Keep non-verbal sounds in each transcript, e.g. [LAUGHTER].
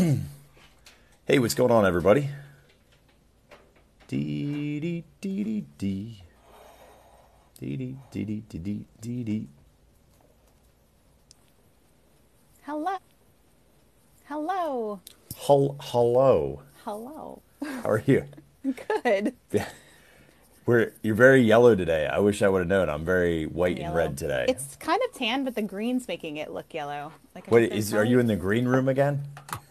[CLEARS THROAT] Hey, what's going on, everybody? Dee dee dee dee dee. Dee dee dee dee dee dee dee dee. Hello. Hello. Hel- Hello. Hello. How are you? [LAUGHS] Good. Yeah. We're you're very yellow today. I wish I would have known. I'm very white and red today. It's kind of tan, but the green's making it look yellow. Like What is? Are you in the green room again?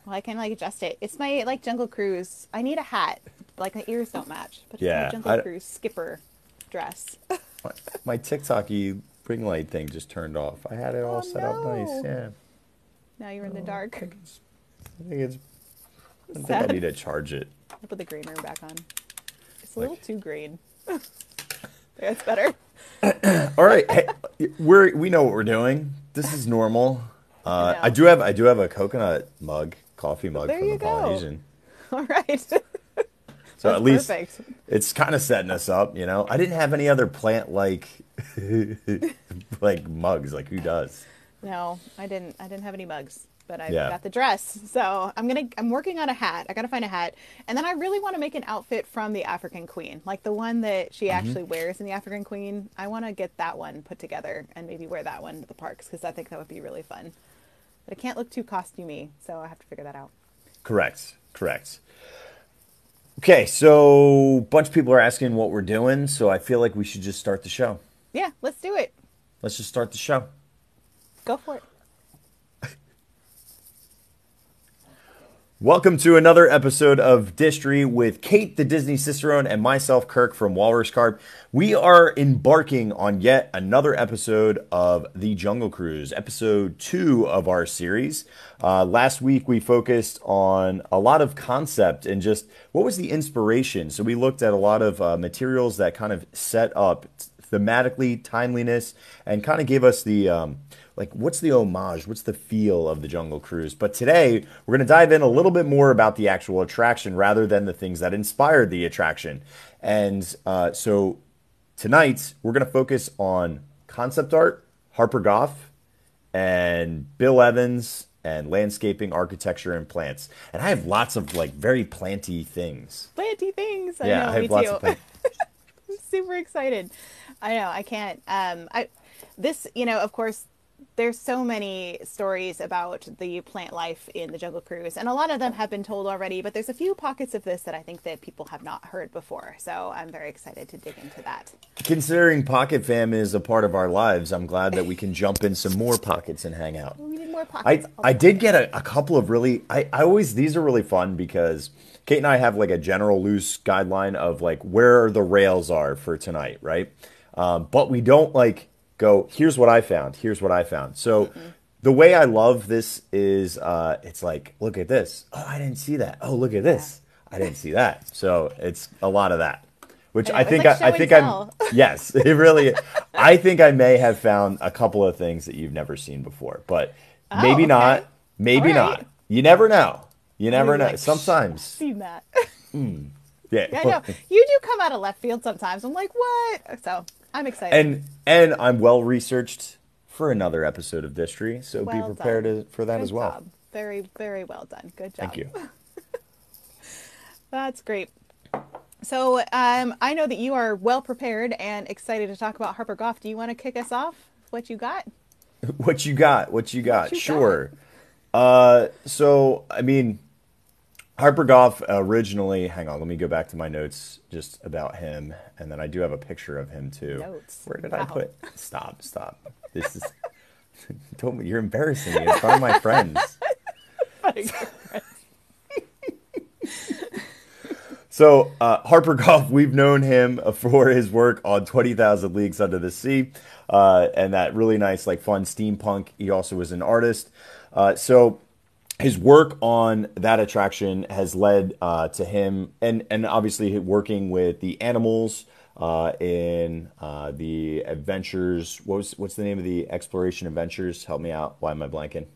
Well, I can like adjust it. It's my like Jungle Cruise. I need a hat. Like my ears don't match, but it's Yeah, my Jungle I- Cruise skipper dress. [LAUGHS] My, my TikToky ring light thing just turned off. I had it all Oh, set up nice. Yeah. now you're in Oh, the dark. I think it's. I think it's. I think I need to charge it. I'll put the green room back on. It's a Like- little too green. [LAUGHS] That's better. [COUGHS] All right, hey, we're we know what we're doing. This is normal. Uh, know. I do have I do have a coconut mug, coffee mug There from the go. Polynesian. [LAUGHS] All right. So [LAUGHS] That's at least perfect. it's kind of setting us up, you know. I didn't have any other plant like [LAUGHS] like mugs. Like who does? No, I didn't. I didn't have any mugs, but I Yeah. got the dress. So I'm gonna. I'm working on a hat. I gotta find a hat, and then I really want to make an outfit from the African Queen, like the one that she Mm-hmm. actually wears in the African Queen. I want to get that one put together and maybe wear that one to the parks because I think that would be really fun. But it can't look too costumey, so I have to figure that out. Correct. Correct. Okay, so a bunch of people are asking what we're doing, so I feel like we should just start the show. Yeah, let's do it. Let's just start the show. Go for it. Welcome to another episode of Distory with Kate, the Disney Cicerone, and myself, Kirk from Walrus Carp. We are embarking on yet another episode of The Jungle Cruise, episode two of our series. Uh, last week, we focused on a lot of concept and just what was the inspiration. So, we looked at a lot of uh, materials that kind of set up thematically, timeliness, and kind of gave us the. Um, like what's the homage what's the feel of the jungle cruise but today we're going to dive in a little bit more about the actual attraction rather than the things that inspired the attraction and uh, so tonight we're going to focus on concept art harper goff and bill evans and landscaping architecture and plants and i have lots of like very planty things Planty things. I yeah know, i have lots too. of plants [LAUGHS] I'm super excited. I know I can't. Um, I this you know of course there's so many stories about the plant life in the Jungle Cruise, and a lot of them have been told already. But there's a few pockets of this that I think that people have not heard before. So I'm very excited to dig into that. considering pocket fam is a part of our lives i'm glad that we can jump in some more pockets and hang out We need more I, pockets. all I did get a, a couple of really I, I always these are really fun because Kate and I have like a general loose guideline of like where the rails are for tonight, right? Um, but we don't like go here's what I found, here's what I found. So the way I love this is uh, it's like look at this, oh I didn't see that, oh look at this, I didn't see that. So it's a lot of that. Which I I think like I, I think I'm [LAUGHS] yes, [LAUGHS] it really. I think I may have found a couple of things that you've never seen before, but Oh, maybe okay. not. Maybe right. not. You never know. You never know. like, "Shh, Sometimes, seen that. [LAUGHS] yeah. I know you do come out of left field sometimes. I'm like, what? So I'm excited. And and I'm well researched for another episode of Distory, so be prepared to- for that Good as well. job. Very, very well done. Good job. Thank you. [LAUGHS] That's great. So um, I know that you are well prepared and excited to talk about Harper Goff. Do you want to kick us off? [LAUGHS] What you got? What you got? What you got? you sure. Uh, so I mean, Harper Goff originally. Hang on, let me go back to my notes just about him, and then I do have a picture of him too. Notes. Where did I put? Stop! Stop! This is. [LAUGHS] Don't you're embarrassing me in front of my [LAUGHS] friends. So uh, Harper Goff, we've known him for his work on Twenty Thousand Leagues Under the Sea, uh, and that really nice, like fun steampunk. He also was an artist. Uh, so his work on that attraction has led uh, to him, and and obviously working with the animals uh, in uh, the adventures. What was what's the name of the exploration adventures? Help me out. Why am I blanking?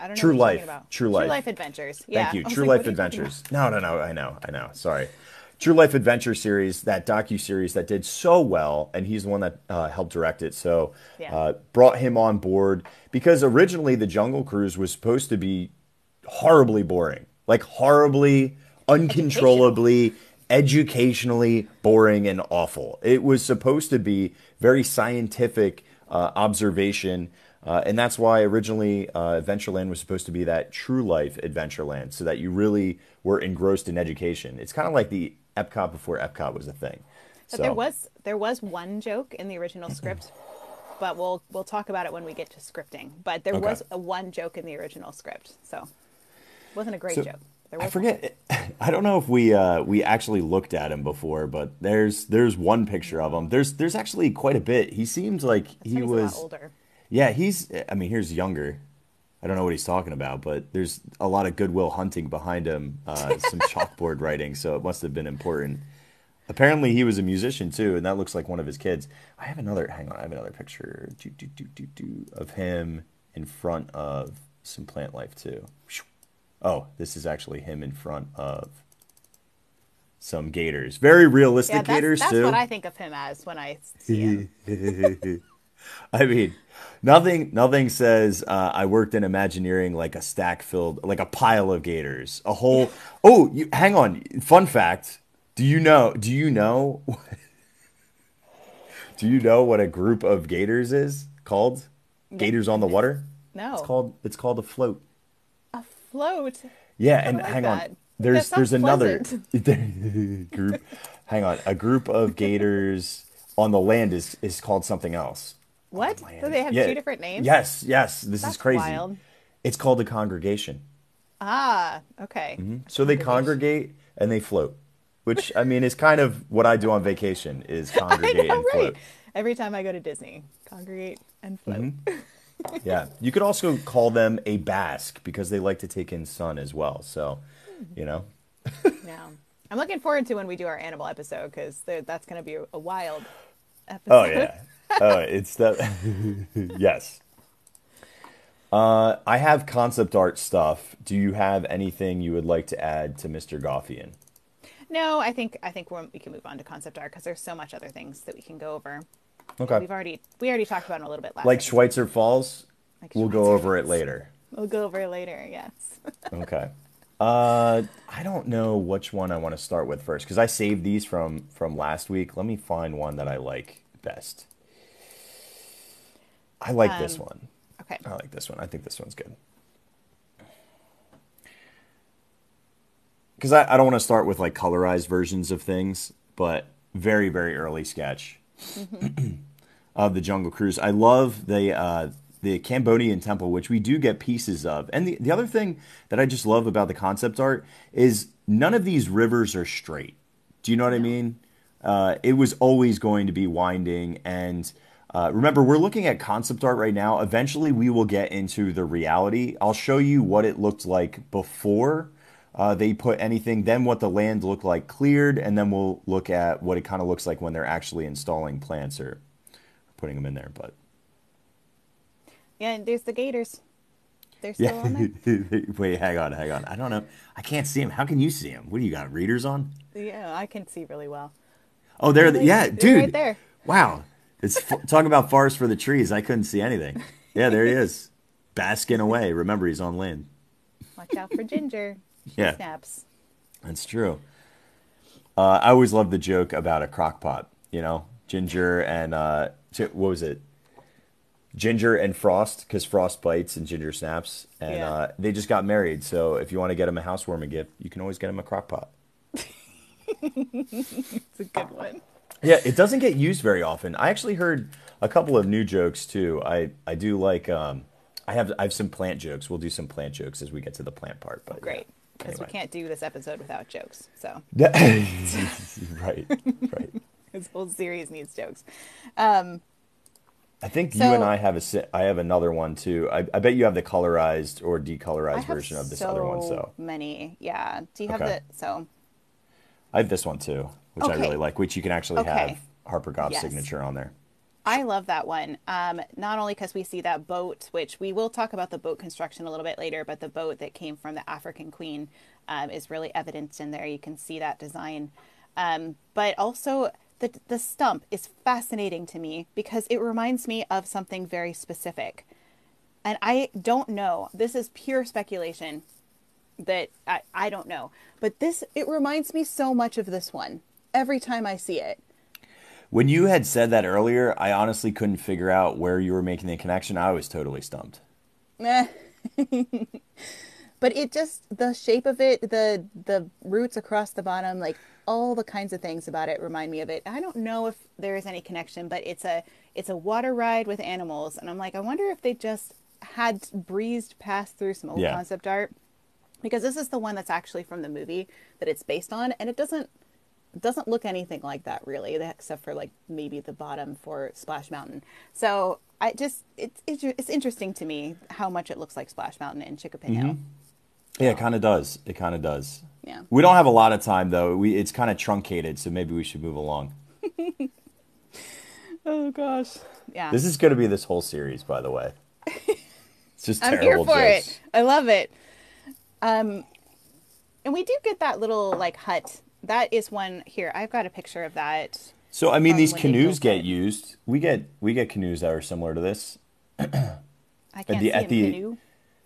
I don't know True Life. True Life. True Life Adventures. Yeah. Thank you. True like, Life Adventures. No, no, no. I know. I know. Sorry. True Life Adventure series, that docu series that did so well, and he's the one that uh, helped direct it. So Yeah. uh, brought him on board because originally the Jungle Cruise was supposed to be horribly boring. Like horribly, uncontrollably, [LAUGHS] educationally boring and awful. It was supposed to be very scientific uh, observation. Uh, and that's why originally uh, Adventureland was supposed to be that true life Adventureland, so that you really were engrossed in education. It's kind of like the Epcot before Epcot was a thing. But So- there was there was one joke in the original script, [CLEARS THROAT] but we'll we'll talk about it when we get to scripting. But there Okay. was a one joke in the original script, so it wasn't a great So, joke. I forget. [LAUGHS] I don't know if we uh, we actually looked at him before, but there's there's one picture of him. There's there's actually quite a bit. He seems like One. he was older. Yeah, he's. I mean, here's younger. I don't know what he's talking about, but there's a lot of Goodwill Hunting behind him. Uh, [LAUGHS] some chalkboard writing, so it must have been important. Apparently, he was a musician too, and that looks like one of his kids. I have another. Hang on, I have another picture do, do, do, do, do, of him in front of some plant life too. Oh, this is actually him in front of some gators. Very realistic Yeah, that's, gators that's too. That's what I think of him as when I see him. [LAUGHS] I mean, nothing nothing says uh, I worked in Imagineering like a stack filled, like a pile of gators, a whole. Oh, you, hang on. Fun fact: Do you know? Do you know? [LAUGHS] do you know what a group of gators is called? Gators on the water. No, It's called. It's called a float. a float. Yeah, and like hang that. on. There's there's another [LAUGHS] group. Hang on, a group of gators on the land is is called something else. What? Do they have Yeah. two different names? Yes, yes. This is That's crazy. wild. It's called a congregation. Ah, okay. So they congregate and they float, which I mean is kind of what I do on vacation is [LAUGHS] congregate know, and right? float. Every time I go to Disney, congregate and float. Mm-hmm. [LAUGHS] Yeah, you could also call them a bask because they like to take in sun as well. So, you know, Yeah. I'm looking forward to when we do our animal episode because that's going to be a wild episode. Oh yeah. [LAUGHS] Oh, it's that. [LAUGHS] yes. Uh, I have concept art stuff. Do you have anything you would like to add to Mr. Goffian? No, I think I think we can move on to concept art because there's so much other things that we can go over. Okay. We've already we already talked about it a little bit last. Like episode. Schweitzer Falls, Like we'll go over it later. We'll go over it later. Yes. [LAUGHS] Okay. Uh, I don't know which one I want to start with first because I saved these from from last week. Let me find one that I like best. I like this Um, one. Okay. I like this one. I think this one's good. Because I, I don't want to start with like colorized versions of things, but very, very early sketch of the Jungle Cruise. I love the uh, the Cambodian temple, which we do get pieces of. And the, the other thing that I just love about the concept art is none of these rivers are straight. Do you know what I mean? Uh, it was always going to be winding. And uh, remember, we're looking at concept art right now. Eventually, we will get into the reality. I'll show you what it looked like before uh, they put anything, then what the land looked like cleared, and then we'll look at what it kind of looks like when they're actually installing plants or putting them in there. But Yeah, and there's the gators. They're still yeah, on there. [LAUGHS] wait, hang on, hang on. I don't know. I can't see them. How can you see them? What do you got? Readers on? Yeah, I can see really well. Oh, there. They're Yeah, right- they're dude. right there. Wow. It's f- talk about forest for the trees. I couldn't see anything. Yeah, there he is, basking away. Remember, he's on land. Watch out for Ginger. [LAUGHS] Yeah. snaps. That's true. Uh, I always loved the joke about a crock pot. You know, Ginger and uh, what was it? Ginger and Frost, because Frost bites and Ginger snaps, and Yeah. uh, they just got married. So if you want to get him a housewarming gift, you can always get him a crock pot. [LAUGHS] It's a good one. Yeah, it doesn't get used very often. I actually heard a couple of new jokes too. I I do like um I have I have some plant jokes. We'll do some plant jokes as we get to the plant part. But Great. Because Anyway. we can't do this episode without jokes. So [LAUGHS] right, right. [LAUGHS] this whole series needs jokes. Um, I think you and I have a I have another one too. I, I bet you have the colorized or decolorized version of this so other one. So many. Yeah. Do you have Okay. the so? I have this one too, which I really like. Which you can actually Okay. have Harper Goff's Yes. signature on there. I love that one. Um, not only because we see that boat, which we will talk about the boat construction a little bit later, but the boat that came from the African Queen um, is really evidenced in there. You can see that design, um, but also the the stump is fascinating to me because it reminds me of something very specific, and I don't know. This is pure speculation. that I, I don't know. But this it reminds me so much of this one every time I see it. When you had said that earlier, I honestly couldn't figure out where you were making the connection. I was totally stumped. [LAUGHS] But it just the shape of it, the the roots across the bottom, like all the kinds of things about it remind me of it. I don't know if there is any connection, but it's a it's a water ride with animals, and I'm like, I wonder if they just had breezed past through some old Yeah. concept art because this is the one that's actually from the movie that it's based on, and it doesn't it doesn't look anything like that really, except for like maybe the bottom for Splash Mountain. So I just it's it's, it's interesting to me how much it looks like Splash Mountain in Chickapin Yeah, it kind of does. It kind of does. Yeah. We don't have a lot of time though. We it's kind of truncated, so maybe we should move along. [LAUGHS] Oh gosh. Yeah. This is going to be this whole series, by the way. It's just [LAUGHS] I'm terrible here for jokes. it. I love it. Um, and we do get that little like hut. That is one here. I've got a picture of that. So I mean, these canoes get used. We get we get canoes that are similar to this. [CLEARS THROAT] I can't the- see at a the- canoe.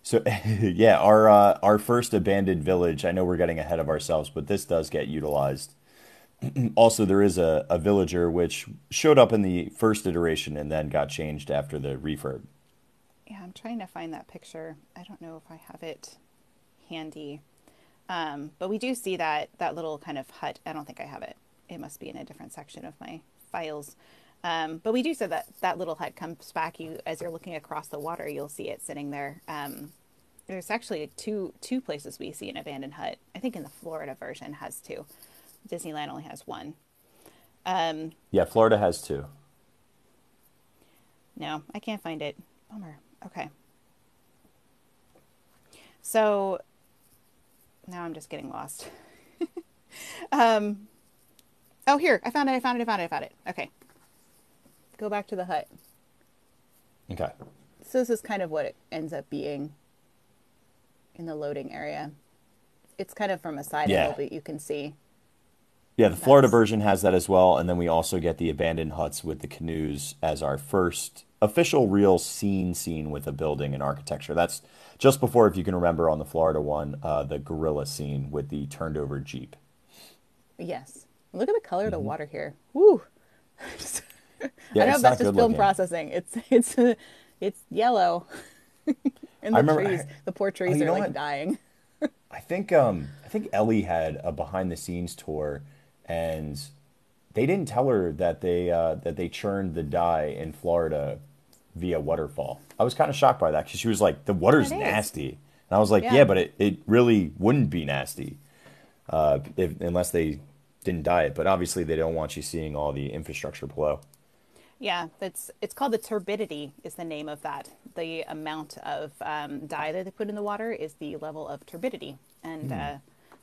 So [LAUGHS] yeah, our uh, our first abandoned village. I know we're getting ahead of ourselves, but this does get utilized. [CLEARS THROAT] also, there is a, a villager which showed up in the first iteration and then got changed after the refurb. Yeah, I'm trying to find that picture. I don't know if I have it handy. Um, but we do see that that little kind of hut. I don't think I have it. It must be in a different section of my files. Um, but we do see that that little hut comes back. You as you're looking across the water, you'll see it sitting there. Um, there's actually two two places we see an abandoned hut. I think in the Florida version has two. Disneyland only has one. Um, Yeah, Florida has two. No, I can't find it. Bummer. Okay. So now I'm just getting lost. [LAUGHS] um, oh, here. I found it. I found it. I found it. I found it. Okay. Go back to the hut. Okay. So this is kind of what it ends up being in the loading area. It's kind of from a side Yeah. angle, but you can see. Yeah, the Florida That's- version has that as well, and then we also get the abandoned huts with the canoes as our first official real scene scene with a building and architecture. That's just before, if you can remember, on the Florida one, uh, the gorilla scene with the turned over jeep. Yes. Look at the color of the water here. Woo. Mm-hmm. [LAUGHS] Yeah, I know it's if that's just film looking. processing. It's [LAUGHS] it's it's yellow. [LAUGHS] and the I remember- trees, the poor trees you are like what? dying. I think um, I think Ellie had a behind the scenes tour, and they didn't tell her that they uh, that they churned the dye in Florida via waterfall. I was kind of shocked by that because she was like, "The water's It is. nasty," and I was like, Yeah. "Yeah, but it, it really wouldn't be nasty uh, if, unless they didn't dye it." But obviously, they don't want you seeing all the infrastructure below. Yeah, that's it's called the turbidity is the name of that. The amount of um, dye that they put in the water is the level of turbidity. And uh,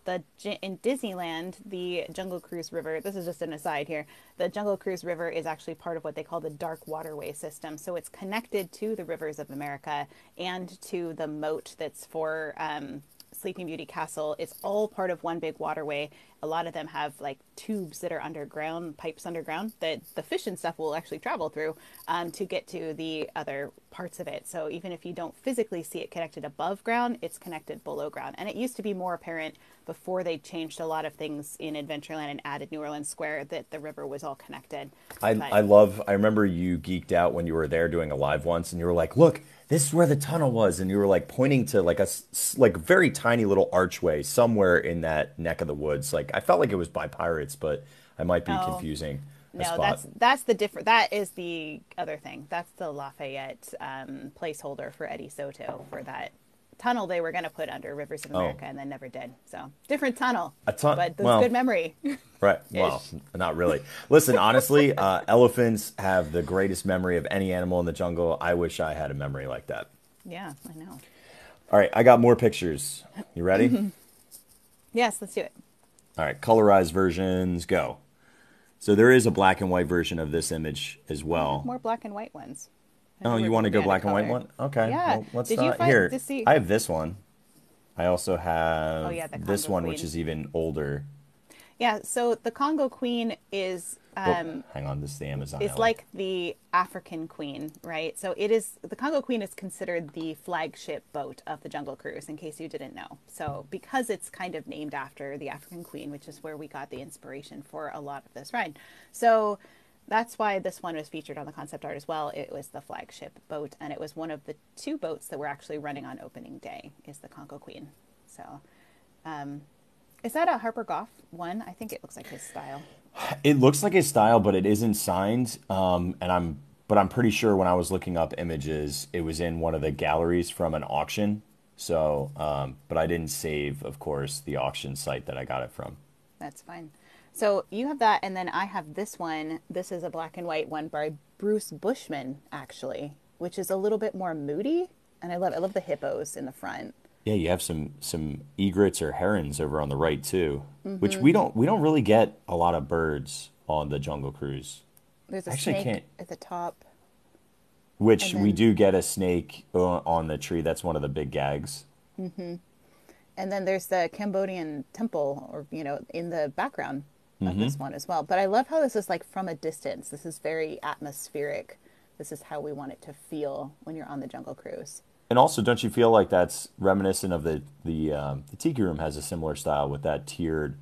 the in Disneyland, the Jungle Cruise River. This is just an aside here. The Jungle Cruise River is actually part of what they call the Dark Waterway system. So it's connected to the rivers of America and to the moat that's for. Um, Sleeping Beauty Castle. It's all part of one big waterway. A lot of them have like tubes that are underground, pipes underground that the fish and stuff will actually travel through um, to get to the other parts of it. So even if you don't physically see it connected above ground, it's connected below ground. And it used to be more apparent before they changed a lot of things in Adventureland and added New Orleans Square that the river was all connected. I, But- I love. I remember you geeked out when you were there doing a live once, and you were like, "Look, this is where the tunnel was," and you were like pointing to like a like very tiny little archway somewhere in that neck of the woods. Like I felt like it was by pirates, but I might be Oh. confusing No, spot. that's that's the different. That is the other thing. That's the Lafayette um, placeholder for Eddie Sotto for that tunnel they were going to put under Rivers of Oh. America and then never did. So different tunnel. A ton- but that's well- good memory. [LAUGHS] Right. Well, not really. Listen, honestly, uh, elephants have the greatest memory of any animal in the jungle. I wish I had a memory like that. yeah, I know. All right, I got more pictures. You ready? Yes, let's do it. All right, colorized versions, go. So there is a black and white version of this image as well. More black and white ones. Oh, you want to go black and white one? Okay. Yeah. Well, let's Did you not find- here. to see- I have this one. I also oh, have Oh, yeah, the this Congo one, which Queen. is even older. Yeah, so the Congo Queen is Well, hang on, this is the Amazon. is Ellie. like the African Queen, right? So it is the Congo Queen is considered the flagship boat of the Jungle Cruise, in case you didn't know. So because it's kind of named after the African Queen, which is where we got the inspiration for a lot of this ride. So that's why this one was featured on the concept art as well. It was the flagship boat, and it was one of the two boats that were actually running on opening day. Is the Congo Queen? So. Um, is that a Harper Goff one? I think it looks like his style. It looks like his style, but it isn't signed. Um, and I'm, but I'm pretty sure when I was looking up images, it was in one of the galleries from an auction. So, um, but I didn't save, of course, the auction site that I got it from. That's fine. So you have that, and then I have this one. This is a black and white one by Bruce Bushman, actually, which is a little bit more moody. And I love, I love the hippos in the front. Yeah, you have some some egrets or herons over on the right too, which we don't we don't really get a lot of birds on the Jungle Cruise. There's a Actually, snake can't- at the top. Which And we do get a snake uh, on the tree. That's one of the big gags. And then there's the Cambodian temple, or you know, in the background of this Mm-hmm. one as well. But I love how this is like from a distance. This is very atmospheric. This is how we want it to feel when you're on the Jungle Cruise. And also, don't you feel like that's reminiscent of the the um, the Tiki Room has a similar style with that tiered,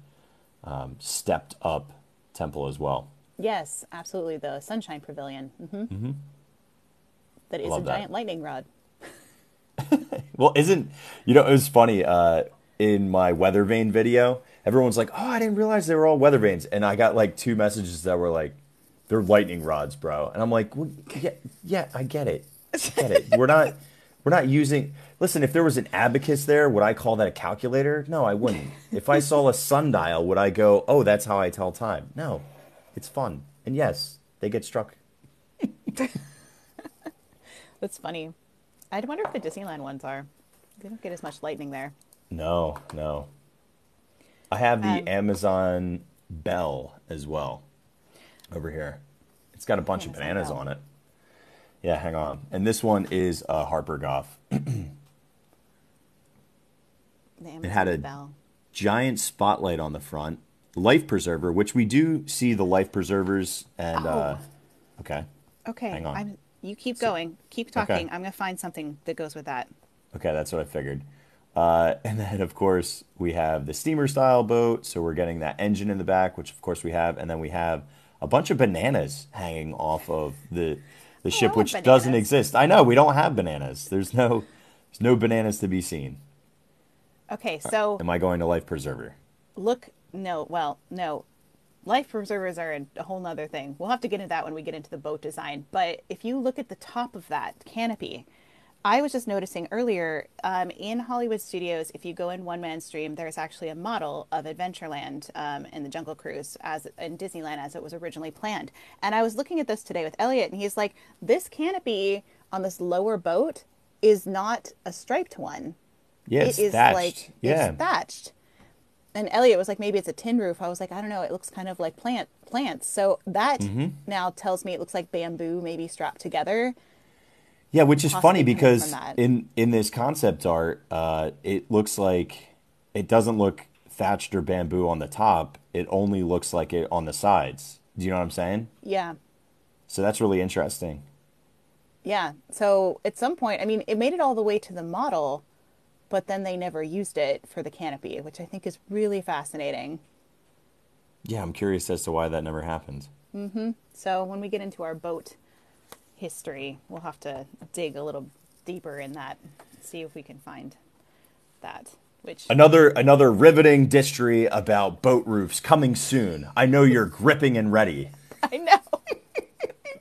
um, stepped up temple as well. Yes, absolutely. The Sunshine Pavilion. Mm-hmm. Mm-hmm. That is a that. giant lightning rod. [LAUGHS] Well, isn't you know it was funny uh, in my weather vane video. Everyone's like, "Oh, I didn't realize they were all weather vanes," and I got like two messages that were like, "They're lightning rods, bro," and I'm like, well, "Yeah, yeah, I get it, I get it. We're not, we're not using." Listen, if there was an abacus there, would I call that a calculator? No, I wouldn't. if I saw a sundial, would I go, "Oh, that's how I tell time"? No, it's fun, and yes, they get struck. [LAUGHS] That's funny. I'd wonder if the Disneyland ones are. They don't get as much lightning there. No, no. I have the Um, Amazon Belle as well over here. It's got a bunch of bananas Belle. on it. Yeah, hang on. And this one is uh, Harper Goff. [CLEARS THROAT] The It had a Belle. giant spotlight on the front, life preserver, which we do see the life preservers and. Uh, Oh. okay. Okay, hang on. I'm. You keep going. Keep talking. Okay. I'm gonna find something that goes with that. Okay, that's what I figured. Uh, and then, of course, we have the steamer style boat. So we're getting that engine in the back, which, of course, we have. And then we have a bunch of bananas hanging off of the the ship, which doesn't exist. I know we don't have bananas. There's no there's no bananas to be seen. Okay, so Am I going to life preserver? look. No, well, no. Life preservers are a, a whole other thing. We'll have to get into that when we get into the boat design. But if you look at the top of that canopy, I was just noticing earlier um, in Hollywood Studios, if you go in One Man's Dream, there's actually a model of Adventureland um, in the Jungle Cruise as in Disneyland as it was originally planned. And I was looking at this today with Elliot, and he's like, "This canopy on this lower boat is not a striped one. Yeah, it is thatched. like yeah, it's thatched." And Elliot was like, "Maybe it's a tin roof." I was like, "I don't know. It looks kind of like plant plants." So that Mm-hmm. now tells me it looks like bamboo, maybe strapped together. Yeah, which is funny because in in this concept art, uh, it looks like it doesn't look thatched or bamboo on the top. It only looks like it on the sides. Do you know what I'm saying? Yeah. So that's really interesting. Yeah. So at some point, I mean, it made it all the way to the model, but then they never used it for the canopy, which I think is really fascinating. Yeah, I'm curious as to why that never happened. Mm-hmm. So when we get into our boat history, we'll have to dig a little deeper in that, see if we can find that. Which Another another riveting distory about boat roofs coming soon. I know you're gripping and ready. [LAUGHS] I know. [LAUGHS]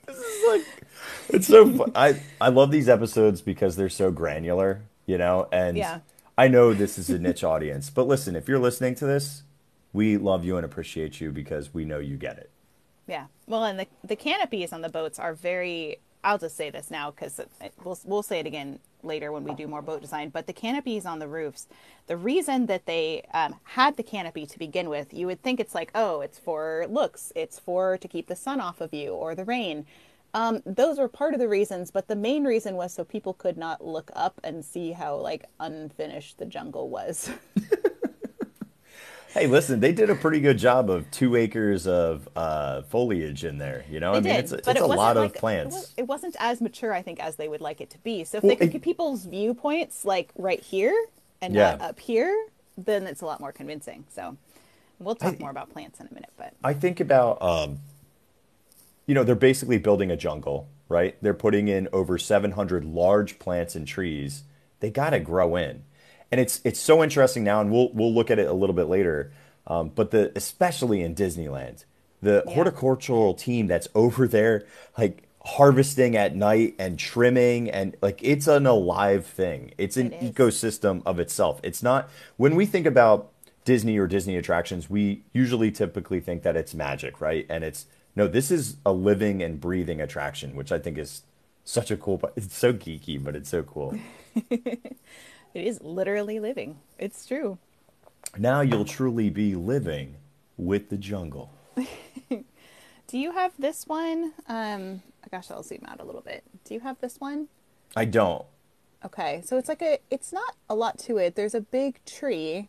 This is like it's so fun. I I love these episodes because they're so granular, you know, and Yeah. I know this is a niche audience, but listen, if you're listening to this, we love you and appreciate you because we know you get it. Yeah. Well, and the the canopies on the boats are very. I'll just say this now because we'll we'll say it again later when we do more boat design. But the canopies on the roofs, the reason that they um, had the canopy to begin with, you would think it's like, oh, it's for looks, it's for to keep the sun off of you or the rain. Um, those were part of the reasons, but the main reason was so people could not look up and see how like unfinished the jungle was. [LAUGHS] Hey, listen, they did a pretty good job of two acres of uh, foliage in there. You know, They I mean, did, it's it's it a lot like, of plants. It, was, it wasn't as mature, I think, as they would like it to be. So if Well, they could it- get people's viewpoints like right here and Yeah. not up here, then it's a lot more convincing. So we'll talk I- more about plants in a minute, but I think about, um, you know, they're basically building a jungle, right? They're putting in over 700 large plants and trees. They got to grow in, and it's it's so interesting now, and we'll we'll look at it a little bit later. Um, but the especially in Disneyland, the Yeah. horticultural team that's [LAUGHS] over there, like harvesting at night and trimming and like it's an alive thing. It's an It ecosystem of itself. It's not when we think about Disney or Disney attractions, we usually typically think that it's magic, right? And it's no, this is a living and breathing attraction, which I think is such a cool. It's so geeky, but it's so cool. [LAUGHS] it is literally living. It's true. now you'll truly be living with the jungle. [LAUGHS] Do you have this one? Um, gosh, I'll zoom out a little bit. Do you have this one? I don't. Okay, so it's like a, it's not a lot to it. There's a big tree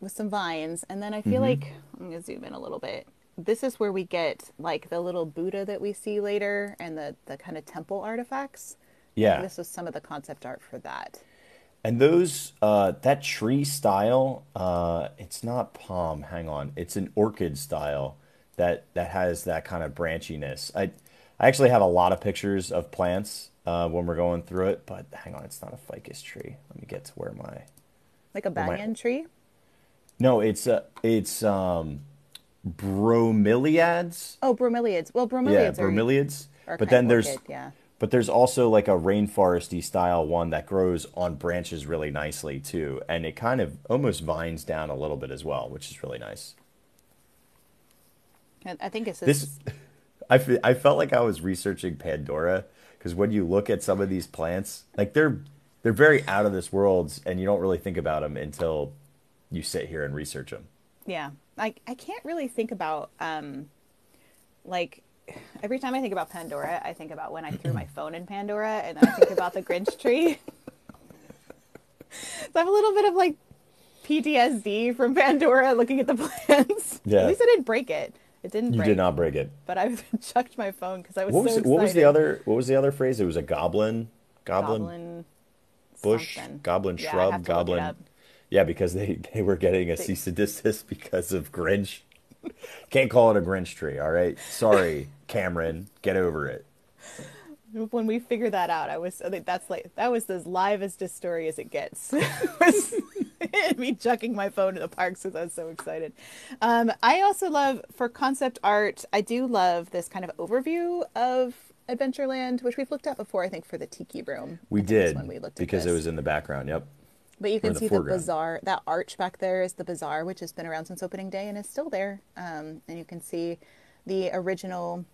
with some vines, and then I feel like I'm gonna zoom in a little bit. This is where we get like the little Buddha that we see later, and the the kind of temple artifacts. Yeah. This was some of the concept art for that. And those, uh, that tree style, uh, it's not palm. Hang on, it's an orchid style that that has that kind of branchiness. I, I actually have a lot of pictures of plants uh, when we're going through it, but hang on, it's not a ficus tree. Let me get to where my. Like a my- banyan tree. No, it's uh, it's um, bromeliads. Oh, bromeliads. Well, bromeliads yeah, are, bromeliads. are but then there's orchid, yeah. But there's also like a rainforesty style one that grows on branches really nicely too, and it kind of almost vines down a little bit as well, which is really nice. I I think it's This this. [LAUGHS] I, I felt like I was researching Pandora because when you look at some of these plants, like they're they're very out of this world, and you don't really think about them until you sit here and research them. Yeah, I I can't really think about um, like every time I think about Pandora, I think about when I threw my phone in Pandora, and then I think about the Grinch tree. [LAUGHS] so I have a little bit of like PTSD from Pandora looking at the plants. [LAUGHS] Yeah. At least I didn't break it. It didn't You break. did not break it. But I [LAUGHS] chucked my phone because I was What was so it, what was the other what was the other phrase? It was a goblin, goblin, goblin bush, something. goblin shrub, have to look it goblin. Yeah, because they they were getting a They- cease and desist because of Grinch. [LAUGHS] Can't call it a Grinch tree, all right? Sorry, Cameron. Get over it. when we figured that out, I was I think that's like that was as live as this story as it gets. [LAUGHS] [LAUGHS] me chucking my phone in the parks because I was so excited. Um, I also love for concept art. I do love this kind of overview of Adventureland, which we've looked at before. I think for the Tiki Room. We I think is did when we looked because it was in the background. Yep. But you can the see the bazaar. That arch back there is the bazaar, which has been around since opening day and is still there. Um, and you can see the original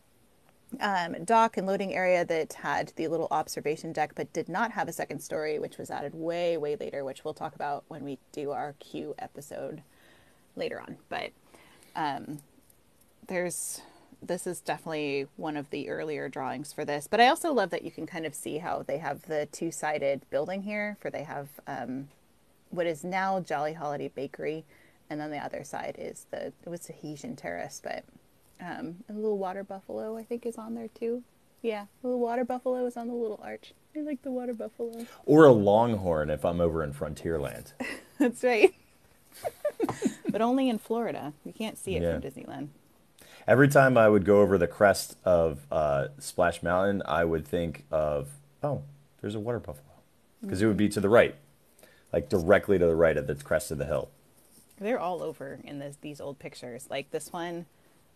um, dock and loading area that had the little observation deck, but did not have a second story, which was added way, way later, which we'll talk about when we do our Q episode later on. But um, there's this is definitely one of the earlier drawings for this. But I also love that you can kind of see how they have the two sided building here, for they have um, what is now Jolly Holiday Bakery, and then the other side is the it was Tahitian Terrace, but um, a little water buffalo I think is on there too. Yeah, a little water buffalo is on the little arch. I like the water buffalo. Or a longhorn if I'm over in Frontierland. [LAUGHS] That's right. [LAUGHS] but only in Florida. You can't see it Yeah. from Disneyland. Every time I would go over the crest of uh, Splash Mountain, I would think of, oh, there's a water buffalo. Because it would be to the right, like directly to the right of the crest of the hill. They're all over in this, these old pictures. Like this one,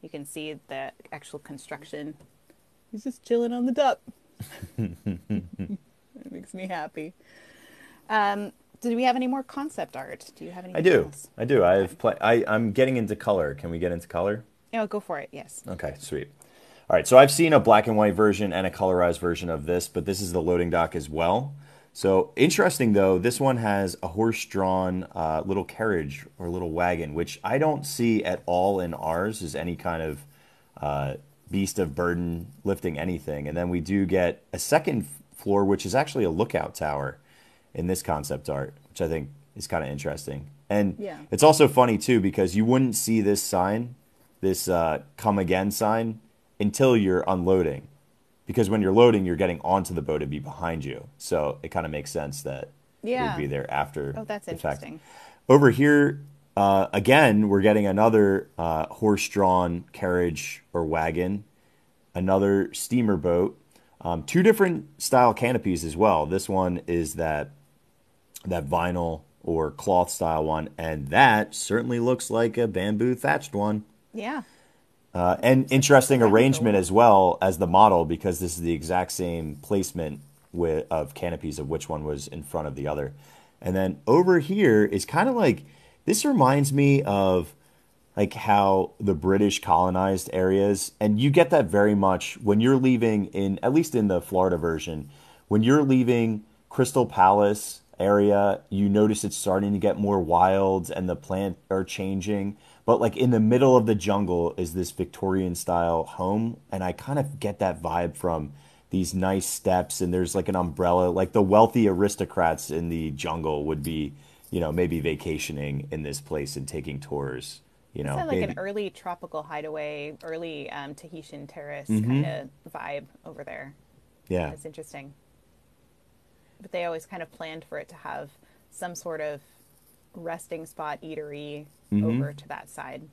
you can see the actual construction. He's just chilling on the top. [LAUGHS] it makes me happy. Um, do we have any more concept art? Do you have any? I do. I do. I've I, I'm getting into color. Can we get into color? Oh, go for it. Yes. Okay, sweet. All right, so I've seen a black and white version and a colorized version of this, but this is the loading dock as well. So interesting though, this one has a horse-drawn uh, little carriage or little wagon, which I don't see at all in ours as any kind of uh, beast of burden lifting anything. And then we do get a second floor, which is actually a lookout tower in this concept art, which I think is kind of interesting. And Yeah. it's also funny too because you wouldn't see this sign, this uh, come again sign, until you're unloading. Because when you're loading, you're getting onto the boat, it'd be behind you. So it kind of makes sense that it Yeah. would be there after. Oh, that's interesting. Over here, uh, again, we're getting another uh, horse-drawn carriage or wagon, another steamer boat, um, two different style canopies as well. This one is that that vinyl or cloth style one, and that certainly looks like a bamboo thatched one. Yeah. Uh, and interesting arrangement as well as the model because this is the exact same placement with of canopies of which one was in front of the other. And then over here is kind of like this reminds me of like how the British colonized areas and you get that very much when you're leaving in at least in the Florida version when you're leaving Crystal Palace area you notice it's starting to get more wild and the plant are changing but like in the middle of the jungle is this Victorian style home and I kind of get that vibe from these nice steps and there's like an umbrella like the wealthy aristocrats in the jungle would be you know maybe vacationing in this place and taking tours you know It's like maybe. an early tropical hideaway, early um, Tahitian terrace Mm-hmm. kind of vibe over there. yeah It's interesting. But they always kind of planned for it to have some sort of resting spot, eatery Mm-hmm. over to that side.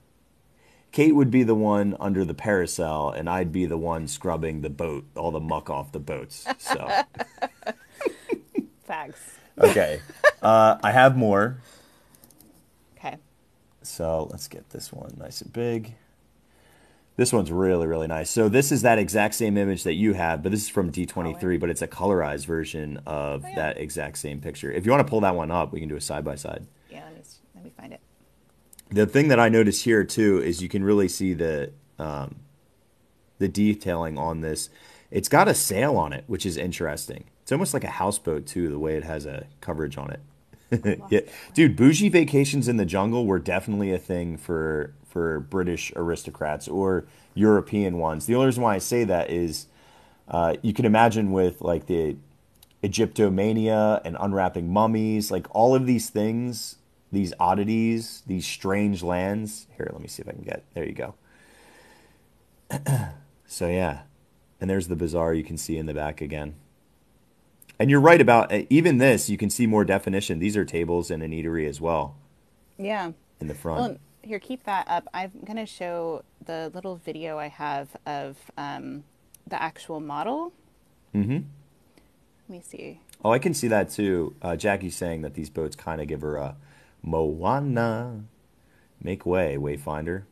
Kate would be the one under the parasol, and I'd be the one scrubbing the boat, all the muck off the boats. So, [LAUGHS] Facts. okay, uh, I have more. Okay. So let's get this one nice and big. This one's really, really nice. So this is that exact same image that you have, but this is from D23, but it's a colorized version of Oh, yeah. that exact same picture. If you want to pull that one up, we can do a side by side. Yeah, let me let me find it. The thing that I notice here too is you can really see the um, the detailing on this. It's got a sail on it, which is interesting. It's almost like a houseboat too, the way it has a coverage on it. [LAUGHS] yeah. Dude, bougie vacations in the jungle were definitely a thing for for British aristocrats or European ones. The only reason why I say that is uh, you can imagine with like the Egyptomania and unwrapping mummies, like all of these things, these oddities, these strange lands. Here, let me see if I can get. There you go. [CLEARS THROAT] so yeah, and there's the bazaar you can see in the back again. And you're right about uh, even this. You can see more definition. These are tables and an eatery as well Yeah. in the front. Well, here, keep that up. I'm going to show the little video I have of um, the actual model. mm-hmm. Let me see. Oh, I can see that too. Uh, Jackie's saying that these boats kind of give her a Moana. Make way, Wayfinder.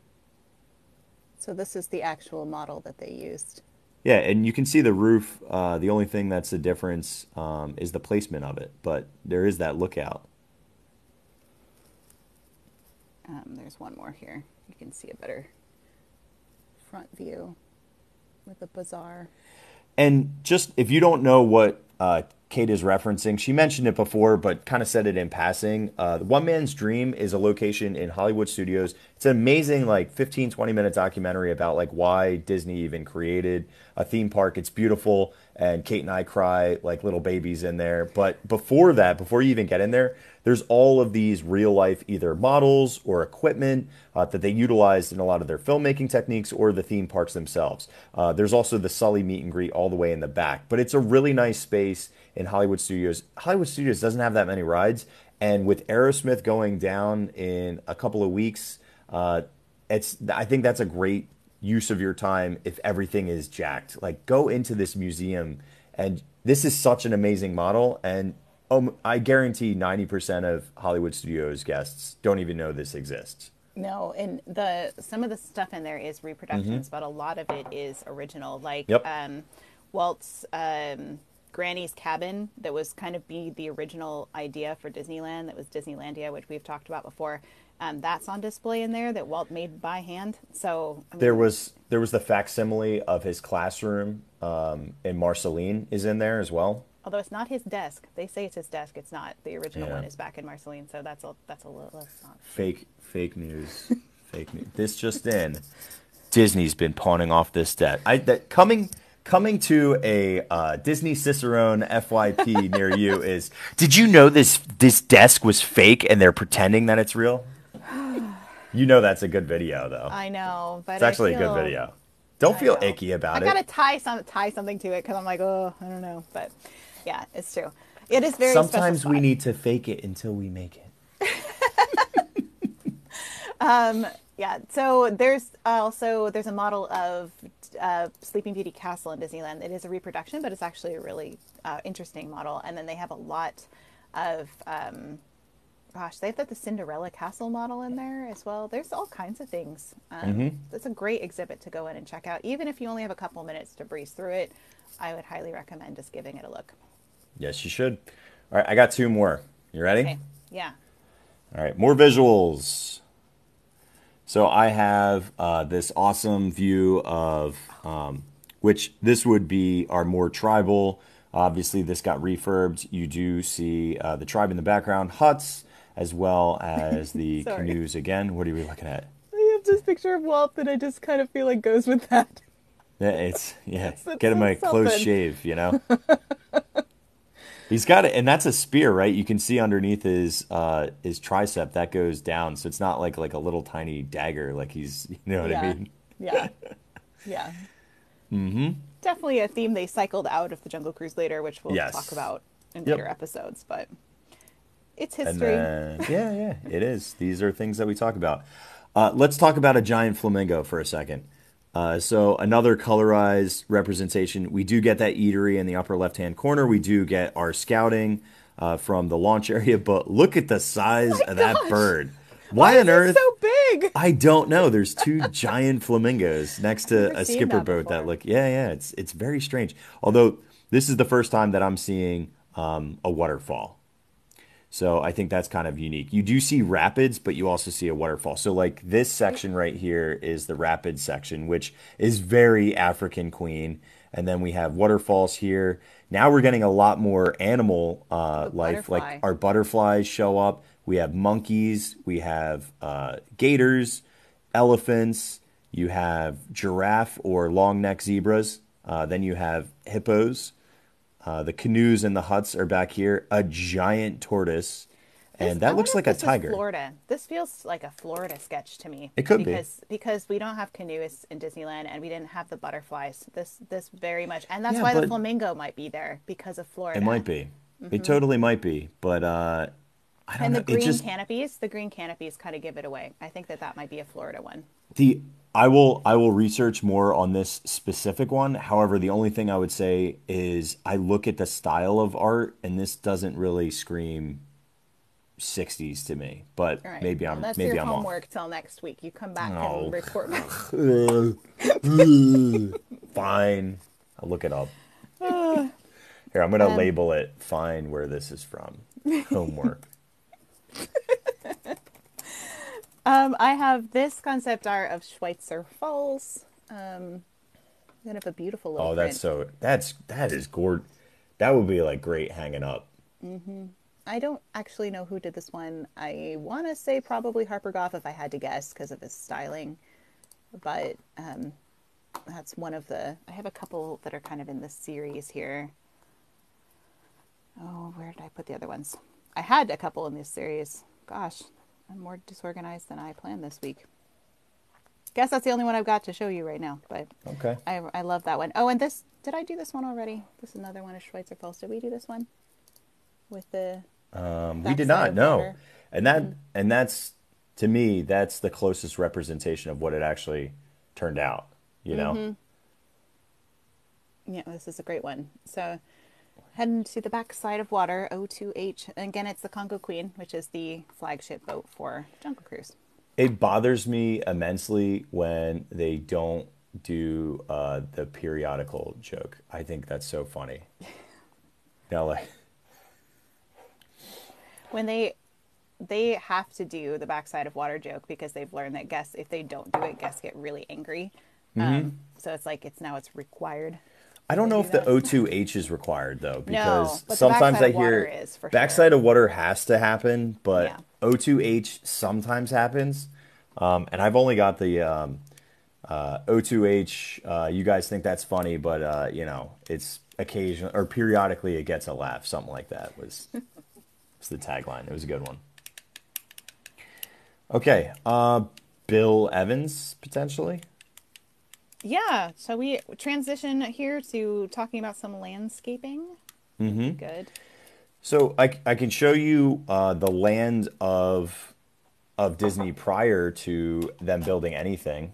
So this is the actual model that they used. Yeah, and you can see the roof. Uh, the only thing that's the difference um, is the placement of it, but there is that lookout. Um, there's one more here. You can see a better front view with the bazaar. And just if you don't know what uh, Kate is referencing, she mentioned it before, but kind of said it in passing. Uh, One Man's Dream is a location in Hollywood Studios. It's an amazing, like 15, 20 minute documentary about like why Disney even created a theme park. It's beautiful, and Kate and I cry like little babies in there. But before that, before you even get in there, there's all of these real life either models or equipment uh, that they utilized in a lot of their filmmaking techniques or the theme parks themselves. Uh, there's also the Sully meet and greet all the way in the back, but it's a really nice space in Hollywood Studios. Hollywood Studios doesn't have that many rides, and with Aerosmith going down in a couple of weeks, uh, it's I think that's a great use of your time if everything is jacked. Like go into this museum, and this is such an amazing model, and um, I guarantee ninety percent of Hollywood Studios guests don't even know this exists. No, and the some of the stuff in there is reproductions, but a lot of it is original. Like Yep. um, Walt's um, Granny's cabin, that was kind of be the original idea for Disneyland. That was Disneylandia, which we've talked about before. Um, that's on display in there that Walt made by hand. So I mean, There was there was the facsimile of his classroom um, in Marceline is in there as well. although it's not his desk, they say it's his desk. It's not. The original Yeah. one is back in Marceline, so that's a that's a little. That's not. Fake fake news. [LAUGHS] fake news. This just in. Disney's been pawning off this debt. I that coming coming to a uh, Disney Cicerone FYP [LAUGHS] near you is. Did you know this this desk was fake and they're pretending that it's real? [SIGHS] You know that's a good video though. I know, but It's actually I a feel, good video. Don't feel know. icky about it. I it. gotta tie some tie something to it because I'm like, oh, I don't know, but yeah, it's true. It is very. Sometimes we need to fake it until we make it. [LAUGHS] um, Yeah, so there's also there's a model of uh, Sleeping Beauty Castle in Disneyland. It is a reproduction, but it's actually a really uh, interesting model. And then they have a lot of, um, gosh, they've got the Cinderella Castle model in there as well. There's all kinds of things. Um, It's a great exhibit to go in and check out. Even if you only have a couple minutes to breeze through it, I would highly recommend just giving it a look. Yes, you should. All right, I got two more. You ready? Okay, yeah. All right, more visuals. So I have uh, this awesome view of um, which this would be our more tribal. Obviously, this got refurbed. You do see uh, the tribe in the background, huts, as well as the [LAUGHS] canoes again. What are we looking at? I have this picture of Walt that I just kind of feel like goes with that. Yeah, it's yeah. [LAUGHS] That's Get him a something. close shave, you know. [LAUGHS] He's got it, and that's a spear, right? You can see underneath his uh, his tricep that goes down, so it's not like like a little tiny dagger. Like he's, [LAUGHS] you know what yeah. I mean? Yeah. [LAUGHS] Yeah. Mm-hmm. Definitely a theme they cycled out of the Jungle Cruise later, which we'll Yes. talk about in Yep. later episodes. But it's history. then, [LAUGHS] yeah, yeah, it is. These are things that we talk about. Uh, let's talk about a giant flamingo for a second. Uh, so another colorized representation. We do get that eatery in the upper left-hand corner. We do get our scouting uh, from the launch [LAUGHS] area, but look at the size of that bird. Why Why, on is earth? so big? I don't know. There's two [LAUGHS] giant flamingos next to a skipper that boat that look. Yeah, yeah. It's it's very strange. Although this is the first time that I'm seeing um, a waterfall, so I think that's kind of unique. You do see rapids, but you also see a waterfall. So like this section right here is the rapids section, which is very African Queen, and then we have waterfalls here. Now we're getting a lot more animal uh, life. butterfly. Like our butterflies show up. We have monkeys. We have uh, gators, elephants. You have giraffe or long neck zebras. Uh, then you have hippos. Uh, the canoes and the huts are back here. A giant tortoise, and This- that looks like a tiger. Florida. This feels like a Florida sketch to me. It could be. because because we don't have canoes in Disneyland and we didn't have the butterflies. This this very much, and that's Yeah, why the flamingo might be there because of Florida. It might be. It totally might be. But uh, I don't Mm-hmm. And know. the green just canopies, the green canopies kind of give it away. I think that that might be a Florida one. The I will I will research more on this specific one. However, the only thing I would say is I look at the style of art and this doesn't really scream 60s to me. But right. maybe I'm that's maybe your I'm homework till next week. You come back No. and report back. [LAUGHS] Fine. I'll look it up. [SIGHS] Here, I'm going to Um, label it fine where this is from. Homework. [LAUGHS] Um, I have this concept art of Schweitzer Falls. Um, kind of a beautiful little oh, that's print. so that's that is gord. That would be like great hanging up. I don't actually know who did this one. I want to say probably Harper Goff if I had to guess because of his styling. But um, that's one of the. I have a couple that are kind of in this series here. Oh, where did I put the other ones? I had a couple in this series. Gosh, I'm more disorganized than I planned this week. Guess that's the only one I've got to show you right now. But Okay. I, I love that one. Oh, and this. Did I do this one already? This is another one of Schweitzer Falls. Did we do this one? With the. Um, we did not No, water. and that and that's to me that's the closest representation of what it actually turned out. You know, Yeah, this is a great one. So, heading to the backside of water, O2H. And again, it's the Congo Queen, which is the flagship boat for Jungle Cruise. it bothers me immensely when they don't do uh, the periodical joke. I think that's so funny. [LAUGHS] Know, like When they they have to do the backside of water joke because they've learned that guests, if they don't do it, guests get really angry. Um, so it's like it's now it's required. I don't know do if the that. O2H is required though, because the sometimes I backside of water hear is, for backside sure. of water has to happen, but Yeah. O2H sometimes happens. Um, and I've only got the um, Uh, O2H, uh, you guys think that's funny, but uh, you know it's occasion or periodically it gets a laugh. Something like that was [LAUGHS] was the tagline. It was a good one. Okay, uh, Bill Evans potentially. Yeah, so we transition here to talking about some landscaping. Mm-hmm. Good. So I, I can show you uh, the land of of Disney prior to them building anything.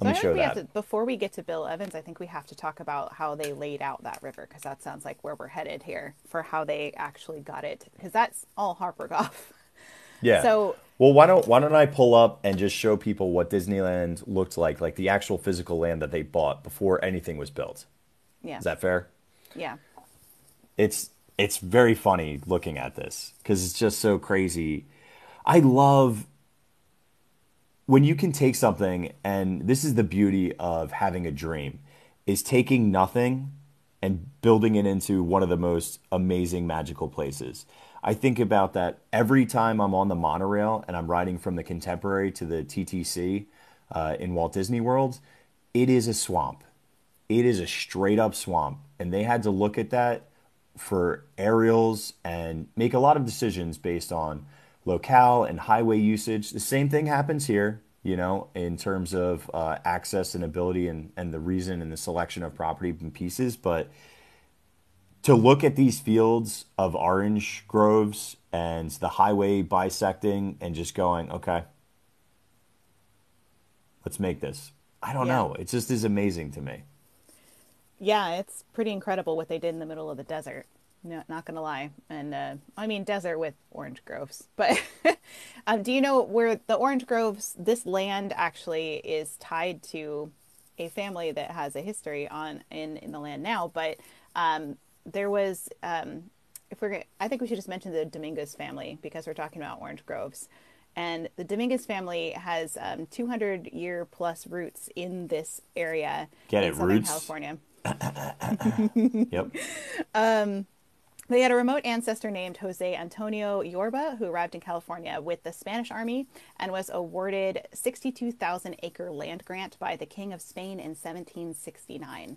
Let So me I show that. to, before we get to Bill Evans, I think we have to talk about how they laid out that river because that sounds like where we're headed here for how they actually got it because that's all Harper Goff. Yeah. So- well, why don't why don't I pull up and just show people what Disneyland looked like, like the actual physical land that they bought before anything was built. Yeah. Is that fair? yeah. It's it's very funny looking at this because it's just so crazy. I love when you can take something and this is the beauty of having a dream is taking nothing and building it into one of the most amazing magical places. I think about that every time I'm on the monorail and I'm riding from the Contemporary to the TTC uh, in Walt Disney World. It is a swamp. It is a straight up swamp, and they had to look at that for aerials and make a lot of decisions based on locale and highway usage. The same thing happens here, you know, in terms of uh, access and ability and, and the reason and the selection of property and pieces. But to look at these fields of orange groves and the highway bisecting and just going, okay, let's make this. I don't Yeah. know. It just is amazing to me. Yeah, it's pretty incredible what they did in the middle of the desert. No, not gonna lie, and uh, I mean desert with orange groves. [LAUGHS] But um, do you know where the orange groves? This land actually is tied to a family that has a history on in in the land now. But um, there was, um, if we're, I think we should just mention the Dominguez family because we're talking about orange groves. And the Dominguez family has um, 200 year plus roots in this area Get in it, Southern roots? California. [LAUGHS] Yep. They had a remote ancestor named Jose Antonio Yorba who arrived in California with the Spanish army and was awarded 62,000 acre land grant by the King of Spain in 1769.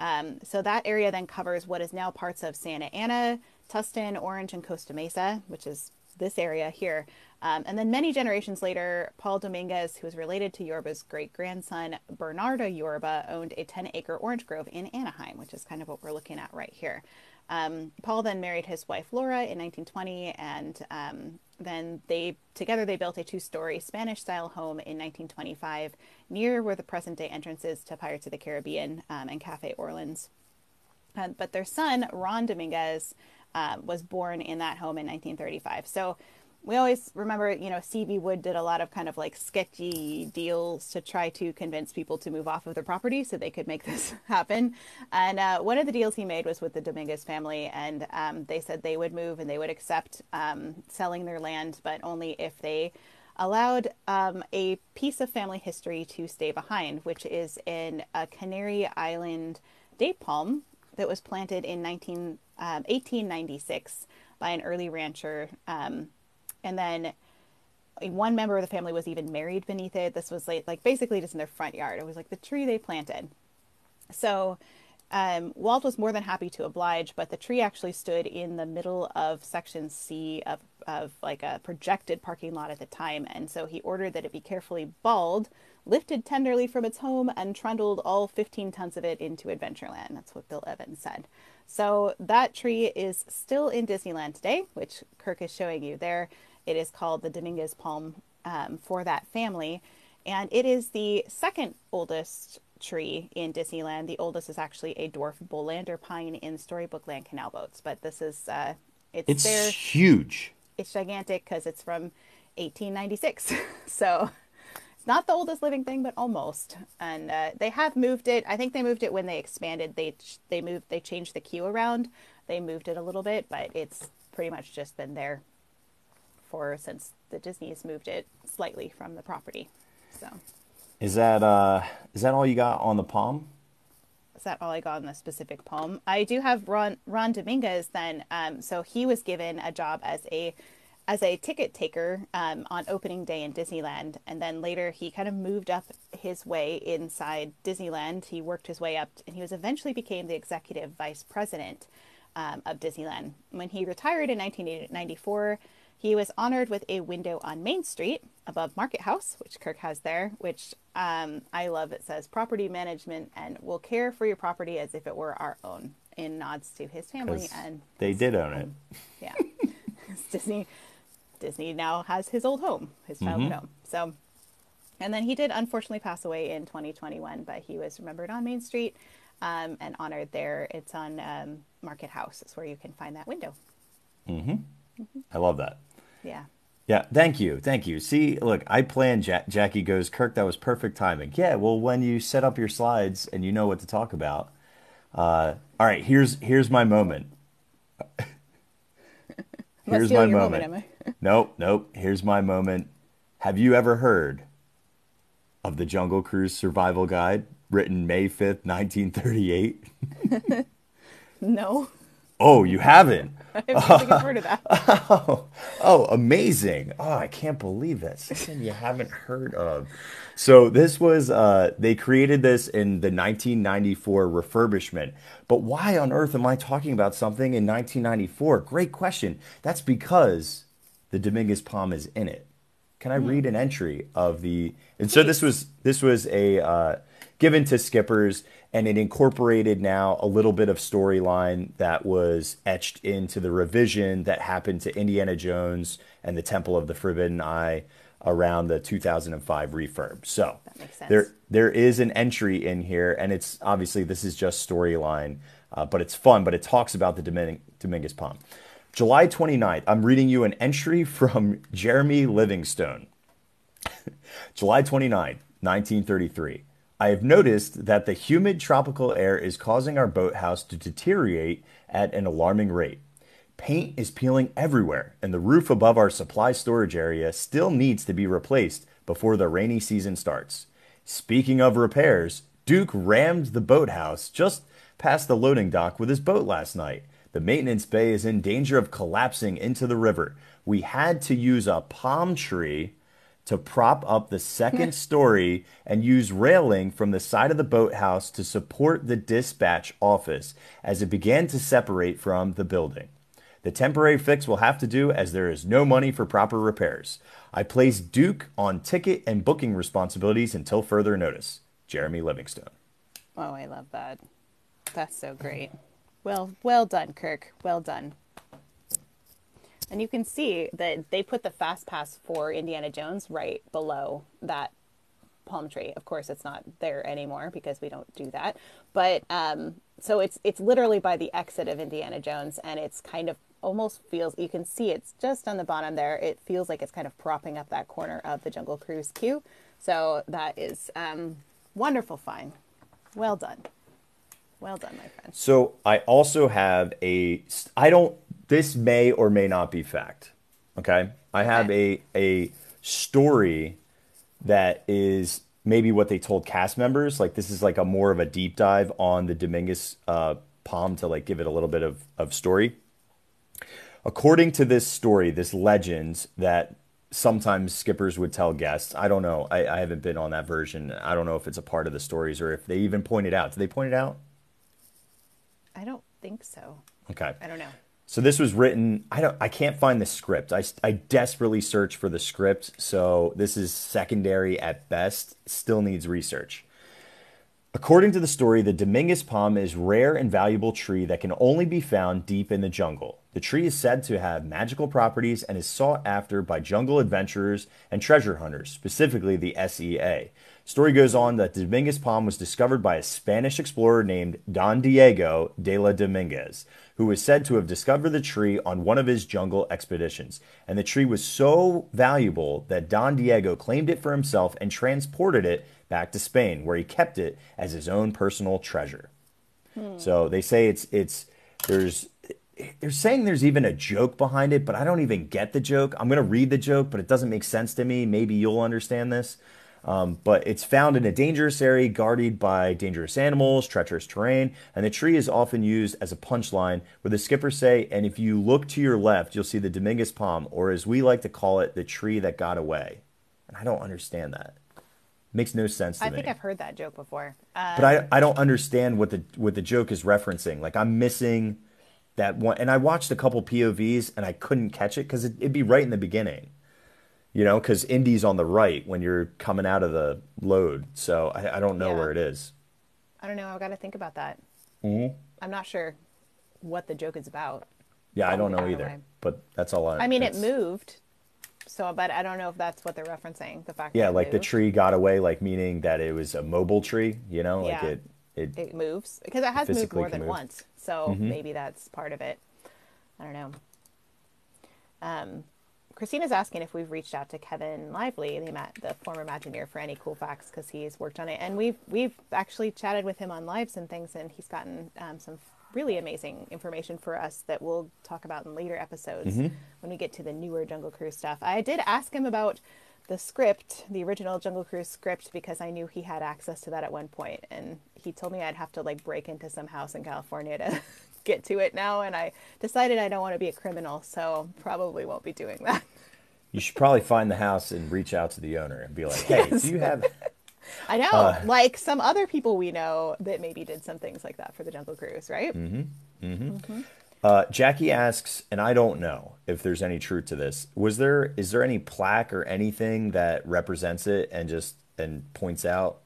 Um, so that area then covers what is now parts of Santa Ana, Tustin, Orange, and Costa Mesa, which is this area here. Um, and then many generations later, Paul Dominguez, who is related to Yorba's great grandson, Bernardo Yorba, owned a 10 acre orange grove in Anaheim, which is kind of what we're looking at right here. Um, Paul then married his wife Laura in 1920, and um, then they together they built a two-story Spanish-style home in 1925 near where the present-day entrance is to Pirates of the Caribbean um, and Cafe Orleans. Uh, but their son Ron Dominguez uh, was born in that home in 1935. So we always remember, you know, CV Wood did a lot of kind of like sketchy deals to try to convince people to move off of their property so they could make [LAUGHS] this happen. And uh, one of the deals he made was with the Dominguez family, and um, they said they would move and they would accept um, selling their land, but only if they allowed um, a piece of family history to stay behind, which is in a Canary Island date palm that was planted in 19, um, 1896 by an early rancher. Um, and then one member of the family was even married beneath it. This was like, like basically just in their front yard. It was like the tree they planted. So um, Walt was more than happy to oblige, but the tree actually stood in the middle of section C of, of like a projected parking lot at the time. And so he ordered that it be carefully balled, lifted tenderly from its home, and trundled all 15 tons of it into Adventureland. That's what Bill Evans said. So that tree is still in Disneyland today, which Kirk is showing you there. It is called the Dominguez Palm um, for that family. And it is the second oldest tree in Disneyland. The oldest is actually a dwarf Bolander pine in Storybook Land canal boats. But this is, uh, it's, It's there. huge. It's gigantic because it's from 1896. [LAUGHS] so it's not the oldest living thing, but almost. And uh, they have moved it. I think they moved it when they expanded. They they moved. They changed the queue around. They moved it a little bit, but it's pretty much just been there for since the Disney's moved it slightly from the property. So Is that uh is that all you got on the palm? is that all I got on the specific palm? I do have Ron Ron Dominguez then. Um, so he was given a job as a as a ticket taker um, on opening day in Disneyland. And then later he kind of moved up his way inside Disneyland. He worked his way up and he was eventually became the executive vice president um, of Disneyland. When he retired in 1994, he was honored with a window on Main Street above Market House, which Kirk has there, which um, I love. It says property management and will care for your property as if it were our own, in nods to his family and they did own it. Yeah, [LAUGHS] Disney. Disney now has his old home, his childhood home. So, and then he did unfortunately pass away in 2021, but he was remembered on Main Street um, and honored there. It's on um, Market House. It's where you can find that window. Mm-hmm. I love that. Yeah. Yeah, thank you, thank you. See, look, I planned. Ja- Jackie goes, Kirk, that was perfect timing. Yeah, well, when you set up your slides and you know what to talk about. Uh, all right, here's here's my moment. [LAUGHS] Here's my moment. moment, [LAUGHS] nope, nope. Here's my moment. Have you ever heard of the Jungle Cruise Survival Guide, written May fifth, nineteen thirty-eight? [LAUGHS] No, Oh, you haven't. [LAUGHS] I think heard of that. Oh, [LAUGHS] oh, amazing. Oh, I can't believe that. Something you haven't heard of. So this was uh they created this in the 1994 refurbishment. But why on earth am I talking about something in 1994? Great question. That's because the Dominguez Palm is in it. Can I read an entry of the And so this was this was a uh given to skippers and it incorporated now a little bit of storyline that was etched into the revision that happened to Indiana Jones and the Temple of the Forbidden Eye around the 2005 refurb. So there there is an entry in here, and it's obviously this is just storyline, uh, but it's fun. But it talks about the Domin- Dominguez Palm. July 29th, I'm reading you an entry [LAUGHS] from Jeremy Livingstone. [LAUGHS] July 29, 1933. I have noticed that the humid tropical air is causing our boathouse to deteriorate at an alarming rate. Paint is peeling everywhere, and the roof above our supply storage area still needs to be replaced before the rainy season starts. Speaking of repairs, Duke rammed the boathouse just past the loading dock with his boat last night. The maintenance bay is in danger of collapsing into the river. We had to use a palm tree to prop up the second [LAUGHS] story and use railing from the side of the boathouse to support the dispatch office as it began to separate from the building. The temporary fix will have to do as there is no money for proper repairs. I place Duke on ticket and booking responsibilities until further notice. Jeremy Livingstone. Oh, I love that. That's so great. Well, well done, Kirk. Well done. And you can see that they put the fast pass for Indiana Jones right below that palm tree. Of course, it's not there anymore because we don't do that. But um, so it's it's literally by the exit of Indiana Jones, and it's kind of almost feels you can see it's just on the bottom there. It feels like it's kind of propping up that corner of the Jungle Cruise queue. So that is um, wonderful find. Well done. Well done, my friend. So I also have a. I don't. This may or may not be fact. Okay, I have a a story that is maybe what they told cast members. Like this is like a more of a deep dive on the Dominguez uh, Palm to like give it a little bit of of story. According to this story, this legend that sometimes skippers would tell guests. I don't know. I, I haven't been on that version. I don't know if it's a part of the stories or if they even point it out. Did they point it out? I don't think so. Okay. I don't know. So this was written. I don't. I can't find the script. I, I desperately search for the script. So this is secondary at best. Still needs research. According to the story, the Dominguez palm is rare and valuable tree that can only be found deep in the jungle. The tree is said to have magical properties and is sought after by jungle adventurers and treasure hunters, specifically the SEA. Story goes on that the Dominguez palm was discovered by a Spanish explorer named Don Diego de la Dominguez, who was said to have discovered the tree on one of his jungle expeditions. And the tree was so valuable that Don Diego claimed it for himself and transported it back to Spain, where he kept it as his own personal treasure. Hmm. So they say it's it's there's they're saying there's even a joke behind it, but I don't even get the joke. I'm gonna read the joke, but it doesn't make sense to me. Maybe you'll understand this. Um, but it's found in a dangerous area guarded by dangerous animals, treacherous terrain, and the tree is often used as a punchline where the skippers say, and if you look to your left, you'll see the Dominguez palm, or as we like to call it, the tree that got away. And I don't understand that. Makes no sense to I me. I think I've heard that joke before. Uh, but I, I don't understand what the what the joke is referencing. Like I'm missing that one, and I watched a couple POVs and I couldn't catch it because it, it'd be right in the beginning, you know, because Indy's on the right when you're coming out of the load. So I, I don't know Yeah. where it is. I don't know. I've got to think about that. Mm-hmm. I'm not sure what the joke is about. Yeah, I don't know either. way. But that's all I. I mean, it moved. So, but I don't know if that's what they're referencing. The fact Yeah, like the tree got away, like meaning that it was a mobile tree. You know, like Yeah. it it it moves because it has moved more than move. Mm-hmm. once. So maybe that's part of it. I don't know. Um, Christina's asking if we've reached out to Kevin Lively, the, the former Imagineer, for any cool facts because he's worked on it, and we've we've actually chatted with him on lives and things, and he's gotten um, some really amazing information for us that we'll talk about in later episodes Mm-hmm. when we get to the newer Jungle Cruise stuff. I did ask him about the script, the original Jungle Cruise script, because I knew he had access to that at one point, and he told me I'd have to like break into some house in California to [LAUGHS] get to it now, and I decided I don't want to be a criminal, so probably won't be doing that. [LAUGHS] you should probably find the house and reach out to the owner and be like, hey, do you have [LAUGHS] I know, Uh. like some other people we know that maybe did some things like that for the Jungle Cruise, right? Mm-hmm. Uh, Jackie asks, and I don't know if there's any truth to this. Was there is there any plaque or anything that represents it and just and points out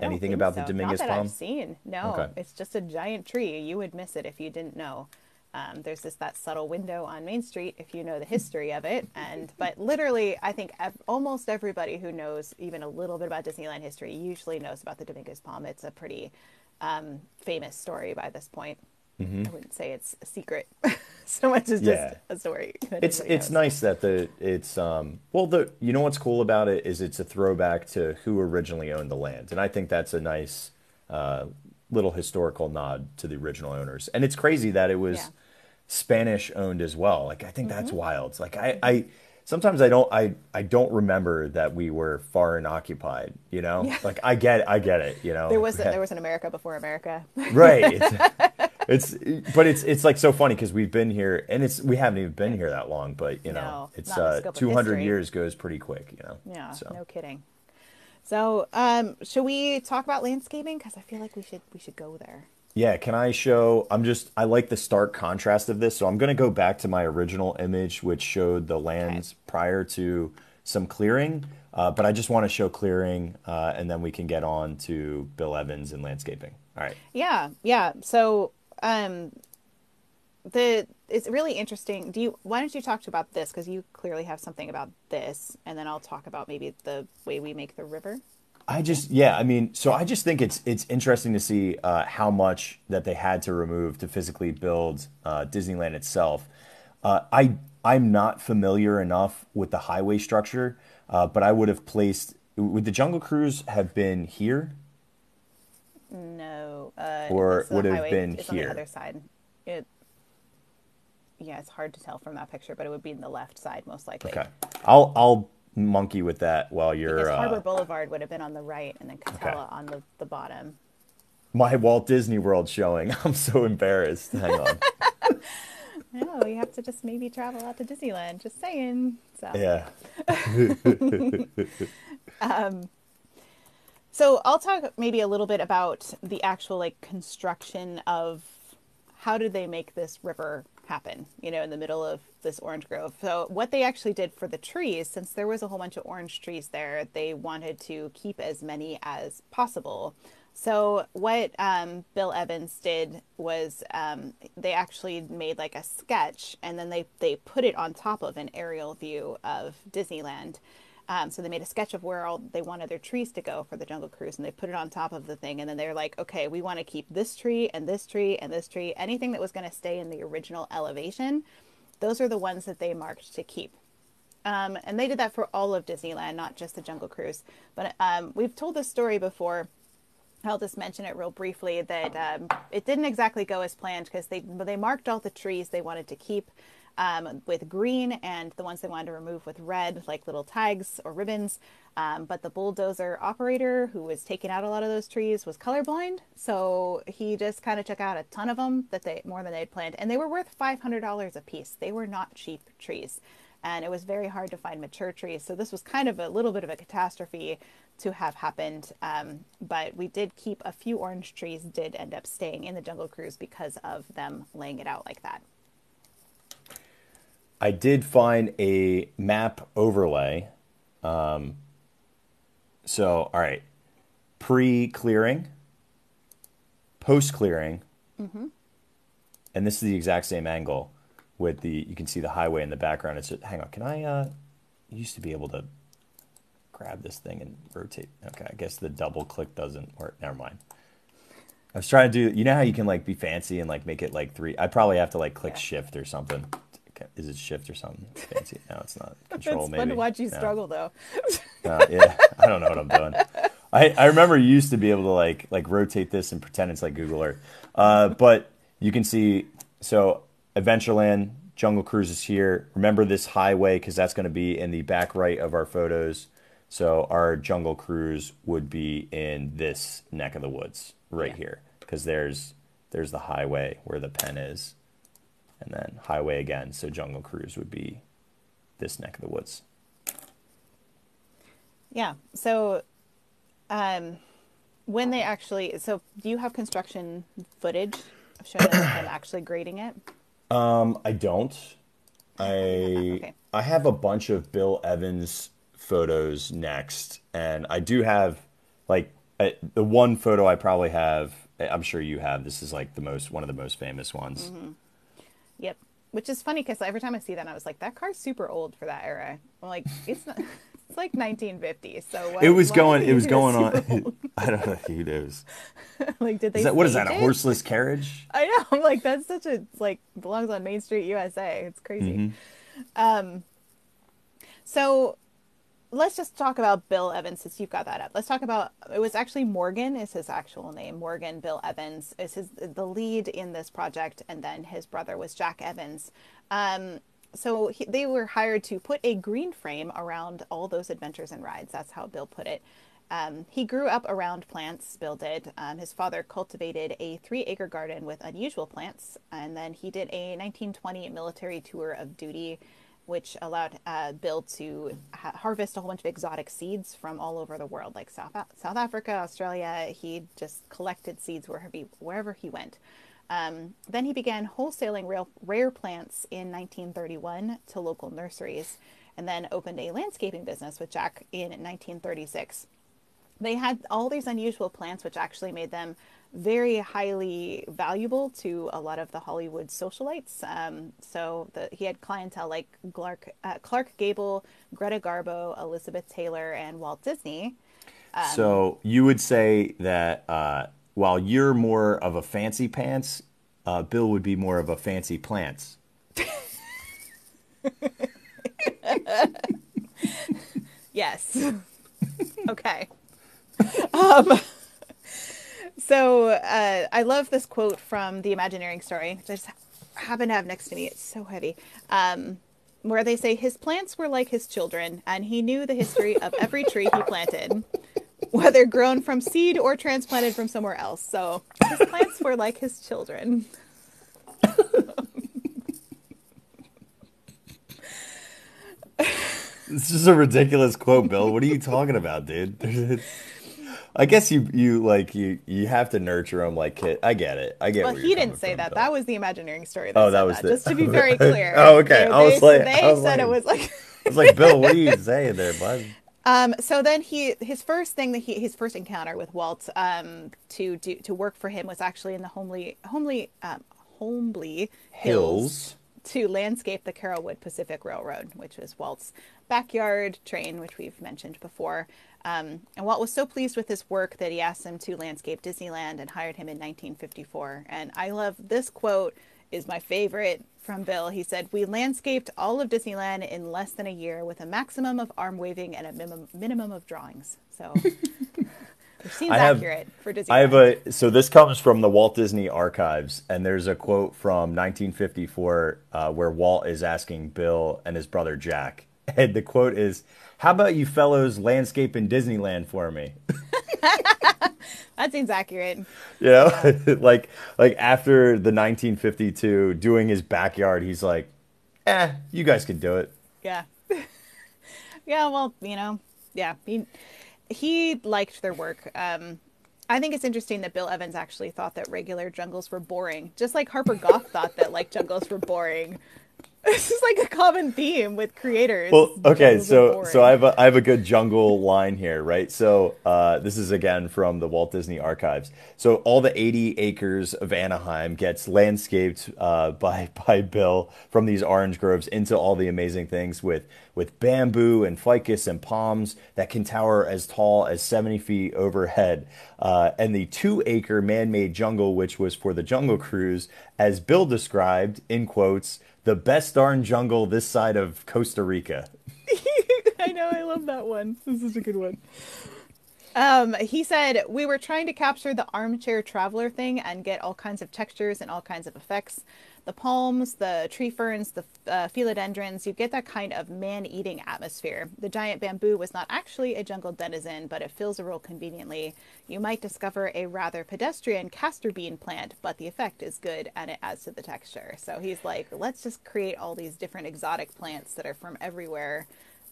anything about so. the Dominguez Not that palm? I've seen. No, Okay. it's just a giant tree. You would miss it if you didn't know. Um, there's just that subtle window on Main Street if you know the history of it, and but literally, I think ev- almost everybody who knows even a little bit about Disneyland history usually knows about the Dominguez palm. It's a pretty um, famous story by this point. Mm-hmm. I wouldn't say it's a secret [LAUGHS] so much as just a story. It's it's knows. nice that the it's um well the you know what's cool about it is it's a throwback to who originally owned the land, and I think that's a nice uh, little historical nod to the original owners. And it's crazy that it was Yeah. Spanish owned as well. Like I think Mm-hmm. that's wild. Like I, I sometimes I don't I I don't remember that we were foreign occupied. You know, Yeah. like I get I get it. You know, There was had- [LAUGHS] there was an America before America. right. [LAUGHS] It's, but it's it's like so funny because we've been here and it's we haven't even been here that long, but you know No, it's not in the uh, 200 years goes pretty quick. You know. Yeah, So no kidding. So, um, should we talk about landscaping? Because I feel like we should we should go there. yeah, can I show? I'm just I like the stark contrast of this, so I'm gonna go back to my original image, which showed the lands prior to some clearing. Uh, but I just want to show clearing, uh, and then we can get on to Bill Evans and landscaping. All right. Yeah, yeah. So, um, the it's really interesting. Do you? Why don't you talk about this? Because you clearly have something about this, and then I'll talk about maybe the way we make the river. I just yeah, I mean, so I just think it's it's interesting to see uh, how much that they had to remove to physically build uh, Disneyland itself. Uh, I I'm not familiar enough with the highway structure, uh, but I would have placed would the Jungle Cruise have been here? No, uh, Or would have highway- been it's on here? the other side. It. Yeah, it's hard to tell from that picture, but it would be in the left side most likely. Okay, I'll I'll monkey with that while you're Harbor uh, Boulevard would have been on the right, and then Katella on the, the bottom. my Walt Disney World showing. [LAUGHS] I'm so embarrassed. Hang on. [LAUGHS] No, you have to just maybe travel out to Disneyland. Just saying. So. yeah. [LAUGHS] So I'll talk maybe a little bit about the actual like construction of how did they make this river happen, you know, in the middle of this orange grove. So what they actually did for the trees, since there was a whole bunch of orange trees there, they wanted to keep as many as possible. So what um, Bill Evans did was um, they actually made like a sketch, and then they they put it on top of an aerial view of Disneyland. Um, so they made a sketch of where all they wanted their trees to go for the Jungle Cruise, and they put it on top of the thing. And then they're like, okay, we want to keep this tree and this tree and this tree. Anything that was going to stay in the original elevation, those are the ones that they marked to keep. Um, and they did that for all of Disneyland, not just the Jungle Cruise. But um, we've told this story before. I'll just mention it real briefly that um, it didn't exactly go as planned because they they marked all the trees they wanted to keep, um, with green and the ones they wanted to remove with red, like little tags or ribbons. Um, but the bulldozer operator who was taking out a lot of those trees was colorblind, so he just kind of took out a ton of them that they more than they'd planned, and they were worth five hundred dollars a piece. They were not cheap trees, and it was very hard to find mature trees. So this was kind of a little bit of a catastrophe to have happened. Um, but we did keep a few orange trees did end up staying in the Jungle Cruise because of them laying it out like that. I did find a map overlay. Um, so, all right, pre clearing, post clearing, mm-hmm. and this is the exact same angle with the, you can see the highway in the background. It's, hang on, can I, uh, used to be able to grab this thing and rotate. Okay, I guess the double click doesn't work. Never mind. I was trying to do, you know how you can like be fancy and like make it like three, I probably have to like click yeah. shift or something is it shift or something fancy? No, it's not. [LAUGHS] Control it's maybe. fun to watch you no. struggle though. [LAUGHS] uh, yeah, I don't know what I'm doing. I, I remember you used to be able to like like rotate this and pretend it's like Google Earth. Uh, but you can see so Adventureland Jungle Cruise is here. Remember this highway because that's going to be in the back right of our photos. So our Jungle Cruise would be in this neck of the woods right yeah. here because there's there's the highway where the pen is and then highway again. So Jungle Cruise would be this neck of the woods. Yeah. So, um, when they actually, so do you have construction footage of showing them actually grading it? Um, I don't. I okay. I have a bunch of Bill Evans photos next, and I do have like I, the one photo I probably have. I'm sure you have. This is like the most one of the most famous ones. Mm-hmm. Yep. Which is funny because every time I see that, I was like, that car's super old for that era. I'm like, it's not. [LAUGHS] It's like 1950, so what, it was going. [LAUGHS] It was going on. [LAUGHS] I don't know who knows. like, did they? Is that, what is that? A horseless carriage? I know. I'm like, that's such a like belongs on Main Street, USA. It's crazy. Mm-hmm. Um. So let's just talk about Bill Evans since you've got that up. Let's talk about it was actually Morgan is his actual name. Morgan Bill Evans is his the lead in this project, and then his brother was Jack Evans. Um, so he, they were hired to put a green frame around all those adventures and rides. That's how Bill put it. Um, he grew up around plants, Bill did. Um, his father cultivated a three acre garden with unusual plants, and then he did a 1920 military tour of duty which allowed uh, Bill to ha- harvest a whole bunch of exotic seeds from all over the world, like South South Africa, Australia. He just collected seeds wherever he, wherever he went. Um, then he began wholesaling rare, rare plants in 1931 to local nurseries, and then opened a landscaping business with Jack in 1936. They had all these unusual plants, which actually made them very highly valuable to a lot of the Hollywood socialites. Um, so the, he had clientele like Clark, uh, Clark Gable, Greta Garbo, Elizabeth Taylor, and Walt Disney. Um, so you would say that uh, while you're more of a fancy pants, uh, Bill would be more of a fancy plants. [LAUGHS] yes. [LAUGHS] okay. Um, so uh, I love this quote from the Imagineering story, which I just happen to have next to me. It's so heavy. Um, where they say his plants were like his children, and he knew the history of every tree he planted, whether grown from seed or transplanted from somewhere else. So his plants were like his children. this is a ridiculous quote, Bill. What are you talking about, dude? [LAUGHS] I guess you you like you you have to nurture them like kid. I get it. I get. Well, he didn't say from, that. Though. That was the Imagineering story. That oh, that was that. The... just to be [LAUGHS] very clear. oh, okay. I was like, they was said like, it was like. I was like, Bill, what are you [LAUGHS] saying there, bud? Um, so then he his first thing that he his first encounter with Walt um, to do to work for him was actually in the Holmby Holmby um, Holmby hills. hills to landscape the Carolwood Pacific Railroad, which was Walt's backyard train, which we've mentioned before. Um, and Walt was so pleased with his work that he asked him to landscape Disneyland and hired him in 1954. And I love this quote is my favorite from Bill. He said, "We landscaped all of Disneyland in less than a year with a maximum of arm waving and a minimum minimum of drawings." So [LAUGHS] Which seems I have- accurate for Disney. I have a so this comes from the Walt Disney Archives, and there's a quote from 1954 uh, where Walt is asking Bill and his brother Jack, and the quote is, "How about you fellows landscape in Disneyland for me?" [LAUGHS] that seems accurate. You know, [LAUGHS] like like after the 1952 doing his backyard, he's like, "Eh, you guys can do it." Yeah. [LAUGHS] yeah, well, you know, yeah. He he liked their work. Um I think it's interesting that Bill Evans actually thought that regular jungles were boring, just like Harper Goff thought that like jungles were boring. [LAUGHS] This is like a common theme with creators. Well, okay, so boring. so I have a I have a good jungle line here, right? So uh, this is again from the Walt Disney Archives. So all the 80 acres of Anaheim gets landscaped uh, [LAUGHS] by by Bill from these orange groves into all the amazing things with with bamboo and ficus and palms that can tower as tall as 70 feet overhead. Uh, and the two acre man made jungle, which was for the Jungle Cruise, as Bill described in quotes, the best darn jungle this side of Costa Rica. [LAUGHS] I know, I love that one. This is a good one. Um, he said we were trying to capture the armchair traveler thing and get all kinds of textures and all kinds of effects. The palms, the tree ferns, the uh, philodendrons, you get that kind of man-eating atmosphere. The giant bamboo was not actually a jungle denizen, but it fills a role conveniently. You might discover a rather pedestrian castor bean plant, but the effect is good and it adds to the texture. So he's like, let's just create all these different exotic plants that are from everywhere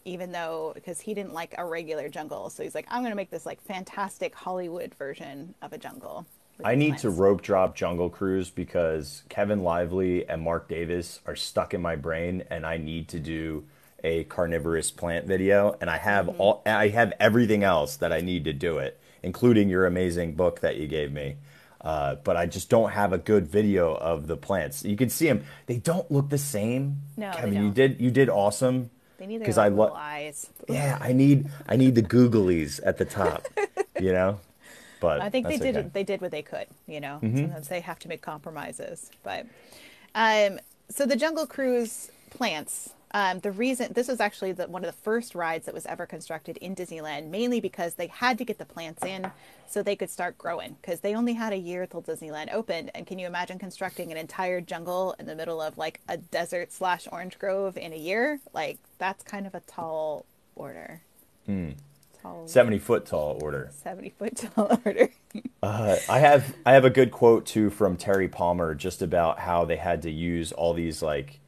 even though because he didn't like a regular jungle so he's like i'm going to make this like fantastic hollywood version of a jungle I need to rope drop Jungle Cruise because Kevin Lively and Marc Davis are stuck in my brain, and I need to do a carnivorous plant video. And I have Mm-hmm. all, I have everything else that I need to do it, including your amazing book that you gave me. Uh, but I just don't have a good video of the plants. You can see them; they don't look the same. No, Kevin, you did you did awesome. they need their I lo- eyes Yeah, I need I need the googlies at the top, you know. [LAUGHS] But i think they did okay. Mm-hmm. they did what they could you know sometimes they have to make compromises but um so the jungle cruise plants um, the reason this was actually the, one of the first rides that was ever constructed in Disneyland, mainly because they had to get the plants in so they could start growing because they only had a year till Disneyland opened. And can you imagine constructing an entire jungle in the middle of like a desert slash orange grove in a year? Like that's kind of a tall order. Hmm. Tall, seventy foot tall order. seventy foot tall [LAUGHS] order. Uh, I have I have a good quote too from Terry Palmer just about how they had to use all these like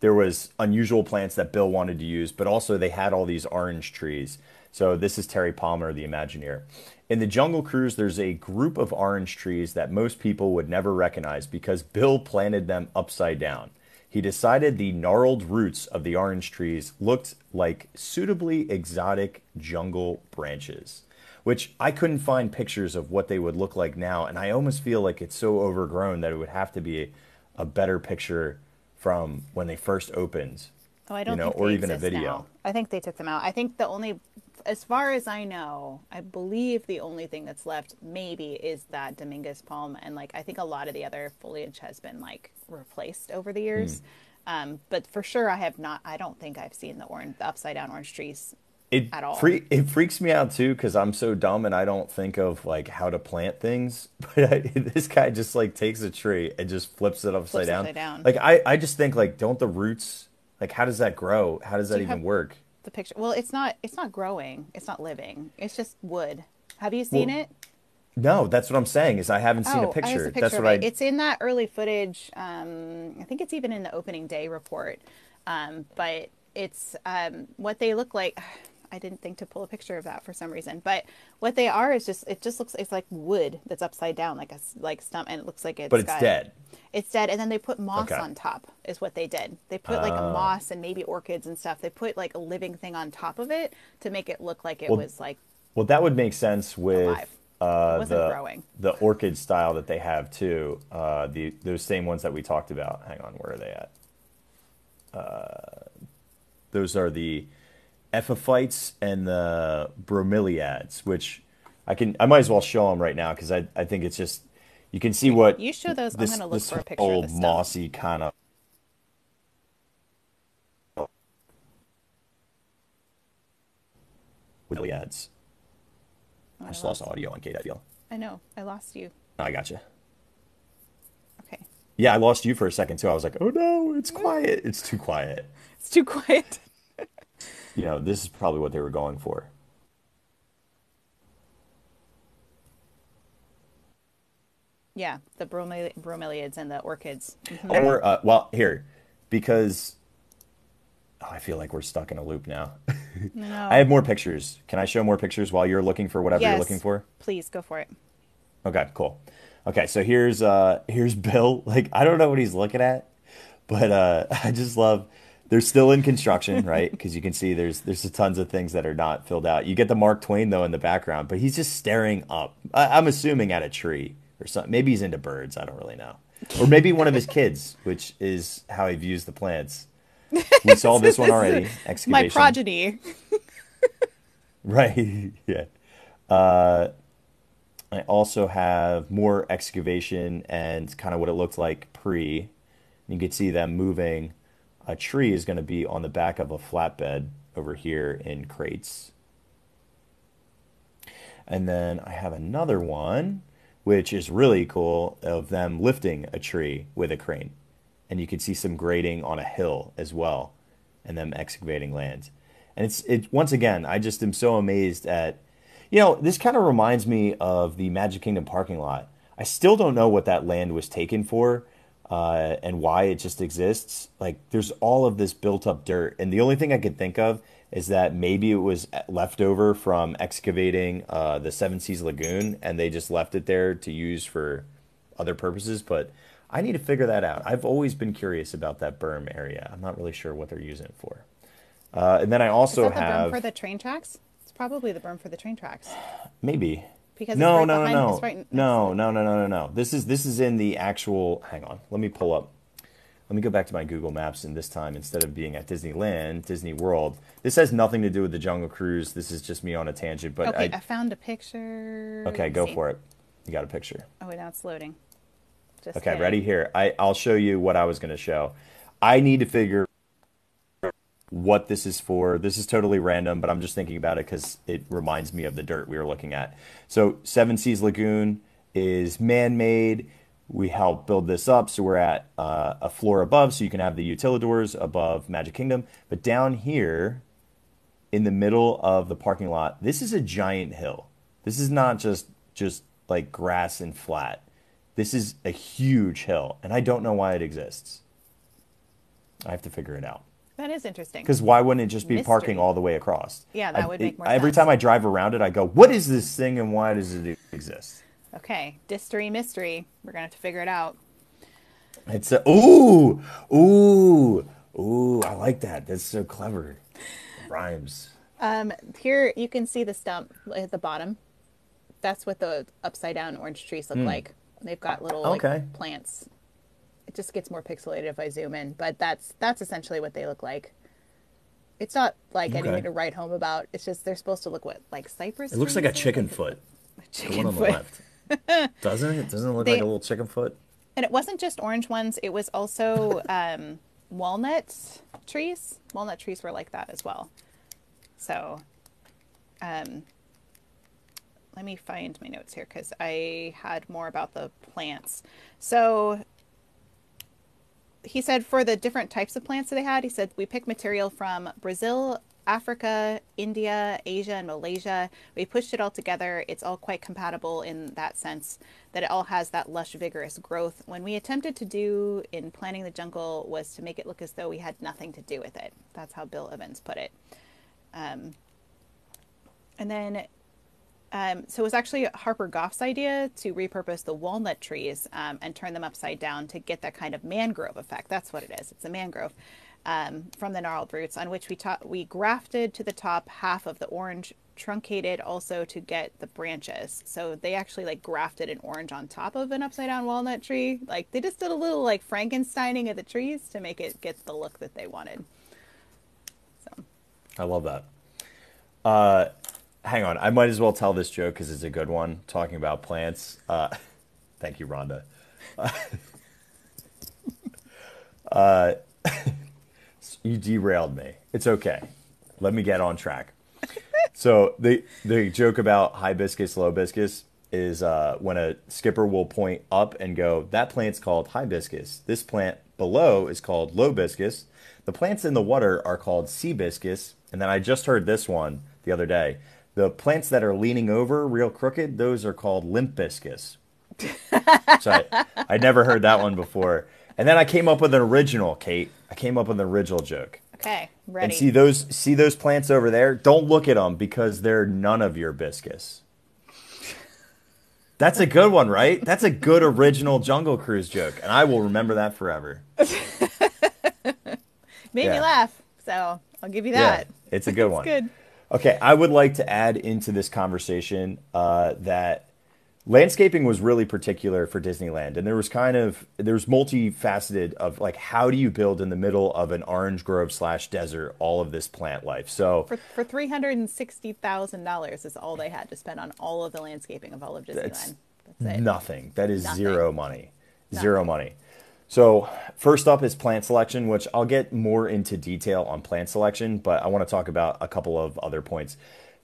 there was unusual plants that Bill wanted to use, but also they had all these orange trees. So this is Terry Palmer, the Imagineer. In the Jungle Cruise, there's a group of orange trees that most people would never recognize because Bill planted them upside down. He decided the gnarled roots of the orange trees looked like suitably exotic jungle branches which I couldn't find pictures of what they would look like now, and I almost feel like it's so overgrown that it would have to be a, better picture from when they first opened. Oh, I don't know, think or they even a video. now. I think they took them out. I think the only, as far as I know, I believe the only thing that's left maybe is that Dominguez palm, and like I think a lot of the other foliage has been like replaced over the years. Hmm. Um, but for sure, I have not. I don't think I've seen the orange, the upside down orange trees. It At all. Free, it freaks me out too because I'm so dumb and I don't think of like how to plant things. [LAUGHS] But I, this guy just like takes a tree and just flips it upside Flips down. upside down. Like I, I just think like don't the roots like how does that grow? How does that even have- work? The picture. Well, it's not. It's not growing. It's not living. It's just wood. Have you seen Well, it? No, that's what I'm saying is I haven't seen a Oh, picture. a picture That's what I. It's in that early footage. Um, I think it's even in the opening day report. Um, but it's um, what they look like. I didn't think to pull a picture of that for some reason. But what they are is just it just looks it's like wood that's upside down like a like stump and it looks like it's but it's got- dead. It's dead, and then they put moss Okay. on top. Is what they did. They put like Oh. a moss and maybe orchids and stuff. They put like a living thing on top of it to make it look like it Well, was like Well, that would make sense with Alive. uh, the growing. the orchid style that they have too. Uh, the those same ones that we talked about. Hang on, where are they at? Uh, those are the epiphytes and the bromeliads, which I can I might as well show them right now because I I think it's just you can see what you show those. this I'm gonna look for a picture whole of the stump. mossy kind of. Bromeliads. I just lost audio on Kate. I feel. I know. I lost you. I got you. Okay. Yeah, I lost you for a second too. I was like, oh no, it's quiet. It's too quiet. It's too quiet. You know, this is probably what they were going for. yeah, the bromeli- bromeliads and the orchids. Mhm. Or uh, well, here, because oh, I feel like we're stuck in a loop now. No. [LAUGHS] I have more pictures. Can I show more pictures while you're looking for whatever you're looking for? Please go for it. Okay, cool. Okay, so here's uh here's [LAUGHS] Bill. Like I don't know what he's looking at, but uh [LAUGHS] I just love they're still in construction, right? [LAUGHS] Because you can see there's there's tons of things that are not filled out. You get the Mark Twain though in the background, but he's just staring up. I, I'm assuming at a tree or something. Maybe he's into birds. I don't really know. Or maybe one of his kids, which is how he views the plants. We saw [LAUGHS] this one already. Excavation. My progeny. [LAUGHS] Right. yeah. Uh, I also have more excavation and kind of what it looked like pre. You can see them moving. A tree is going to be on the back of a flatbed over here in crates. And then I have another one, which is really cool, of them lifting a tree with a crane. And you can see some grading on a hill as well, and them excavating land. And it's it once again, I just am so amazed at, you know, this kind of reminds me of the Magic Kingdom parking lot. I still don't know what that land was taken for, uh, and why it just exists. Like, there's all of this built up dirt, and the only thing I could think of is that maybe it was left over from excavating uh, the Seven Seas Lagoon, and they just left it there to use for other purposes. But I need to figure that out. I've always been curious about that berm area. I'm not really sure what they're using it for. Uh, and then I Is also that the have berm for the train tracks? It's probably the berm for the train tracks. maybe Because it's no right no no behind- no right no no no no no no. This is this is in the actual. Hang on, let me pull up. Let me go back to my Google Maps, and this time instead of being at Disneyland, Disney World. This has nothing to do with the Jungle Cruise. This is just me on a tangent. But Okay, I, I found a picture. okay, go for it. You got a picture. Oh, wait, now it's loading. Just Okay, kidding. ready here. I I'll show you what I was going to show. I need to figure what this is for. This is totally random, but I'm just thinking about it because it reminds me of the dirt we were looking at. So Seven Seas Lagoon is man-made. We help build this up, so we're at uh, a floor above, so you can have the utilidors above Magic Kingdom. But down here, in the middle of the parking lot, this is a giant hill. This is not just just like grass and flat. This is a huge hill, and I don't know why it exists. I have to figure it out. That is interesting. Because why wouldn't it just be Mystery. parking all the way across? Yeah, that I- would make more Every sense. time I drive around it, I go, "What is this thing, and why does it exist?" Okay, Distory mystery. We're gonna have to figure it out. It's a ooh, ooh, ooh. I like that. That's so clever. Rhymes. Um, here you can see the stump at the bottom. That's what the upside down orange trees look like. They've got little like. Okay. plants. Just gets more pixelated if I zoom in, but that's that's essentially what they look like. It's not like Okay. anything to write home about. It's just they're supposed to look what like cypress. It looks like a chicken foot. [LAUGHS] The Chicken one on the foot. left. Doesn't it? Doesn't it look They- like a little chicken foot? And it wasn't just orange ones, it was also [LAUGHS] um, walnut trees. Walnut trees were like that as well. So, um, let me find my notes here because I had more about the plants. So, he said for the different types of plants that they had, he said we picked material from Brazil, Africa, India, Asia, and Malaysia. We pushed it all together. It's all quite compatible in that sense that it all has that lush, vigorous growth. When we attempted to do in planning the jungle was to make it look as though we had nothing to do with it. That's how Bill Evans put it. Um, and then um, so it was actually Harper Goff's idea to repurpose the walnut trees um, and turn them upside down to get that kind of mangrove effect. That's what it is. It's a mangrove um, from the gnarled roots, on which we ta- we grafted to the top half of the orange, truncated also to get the branches. So they actually like grafted an orange on top of an upside down walnut tree. Like they just did a little like Frankensteining of the trees to make it get the look that they wanted. So I love that. Uh, hang on, I might as well tell this joke because it's a good one. Talking about plants. Uh, [LAUGHS] thank you, Rhonda. Uh, [LAUGHS] [LAUGHS] you derailed me. It's okay. Let me get on track. So the the joke about hibiscus, low hibiscus is uh, when a skipper will point up and go, "That plant's called hibiscus. This plant below is called low hibiscus. The plants in the water are called sea hibiscus." And then I just heard this one the other day. The plants that are leaning over, real crooked, those are called limp hibiscus. [LAUGHS] so I, I'd never heard that one before. And then I came up with an original, Kate. I came up with an original joke. Okay, ready. And see those see those plants over there? Don't look at them because they're none of your hibiscus. That's a good one, right? That's a good original Jungle Cruise joke, and I will remember that forever. [LAUGHS] Made Yeah. me laugh, so I'll give you Yeah, that. it's a good [LAUGHS] It's one. good. Okay, I would like to add into this conversation uh, that landscaping was really particular for Disneyland, and there was kind of there there's multifaceted of like how do you build in the middle of an orange grove slash desert all of this plant life. So For for three hundred and sixty thousand dollars is all they had to spend on all of the landscaping of all of Disneyland. That's That's it. Nothing. That is Nothing. zero money. Zero money. So, first up is plant selection, which I'll get more into detail on plant selection, but I want to talk about a couple of other points.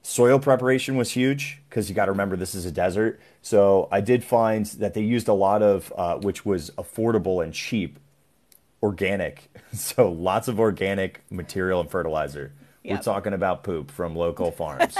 Soil preparation was huge because you got to remember this is a desert. So, I did find that they used a lot of, uh, which was affordable and cheap, organic. [LAUGHS] So, lots of organic material and fertilizer. We're talking about poop from local [LAUGHS] farms.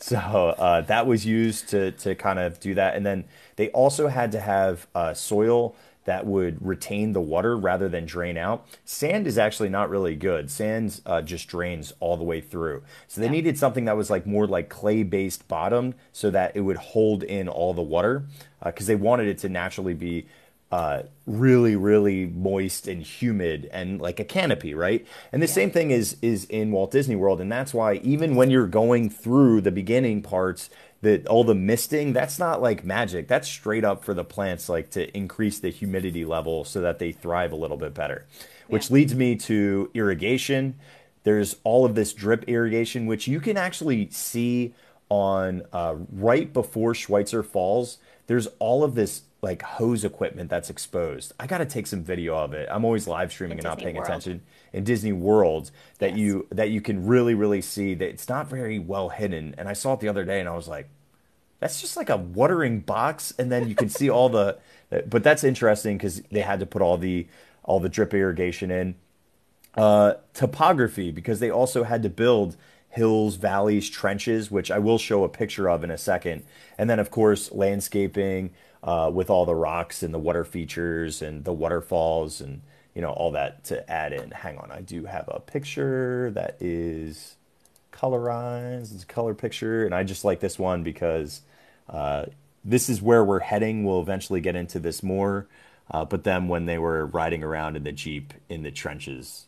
so uh, that was used to to kind of do that, and then they also had to have uh, soil that would retain the water rather than drain out. Sand is actually not really good. Sand uh, just drains all the way through. So they Yeah. needed something that was like more like clay based bottom, so that it would hold in all the water, because they wanted it to naturally be uh, really, really moist and humid and like a canopy, right? And the Yeah. same thing is is in Walt Disney World, and that's why even when you're going through the beginning parts, that all the misting, that's not like magic. That's straight up for the plants, like to increase the humidity level so that they thrive a little bit better. Which Yeah. leads me to irrigation. There's all of this drip irrigation, which you can actually see on uh, right before Schweitzer Falls. There's all of this like hose equipment that's exposed. I got to take some video of it. I'm always live streaming In and not paying World. attention in Disney World that Yes. you that you can really really see that it's not very well hidden. And I saw it the other day and I was like, that's just like a watering box, and then you can see all the. [LAUGHS] But that's interesting because they had to put all the all the drip irrigation in uh, topography because they also had to build hills, valleys, trenches, which I will show a picture of in a second. And then, of course, landscaping uh, with all the rocks and the water features and the waterfalls and you know all that to add in. Hang on, I do have a picture that is colorized. It's a color picture, and I just like this one because uh, this is where we're heading. We'll eventually get into this more. Uh, but then when they were riding around in the Jeep in the trenches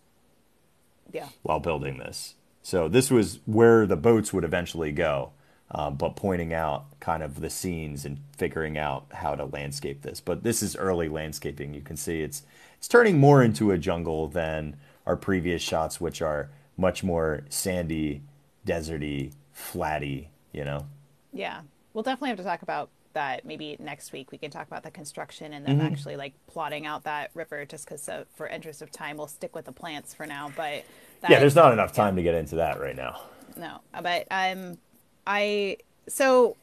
Yeah. while building this. So this was where the boats would eventually go, uh, but pointing out kind of the scenes and figuring out how to landscape this. But this is early landscaping. You can see it's it's turning more into a jungle than our previous shots, which are much more sandy, deserty, flatty. You know. Yeah. We'll definitely have to talk about that maybe next week. We can talk about the construction and then Mm-hmm. actually like plotting out that river just because uh, for interest of time, we'll stick with the plants for now. But that, Yeah, there's not enough time to get into that right now. no, but um, I so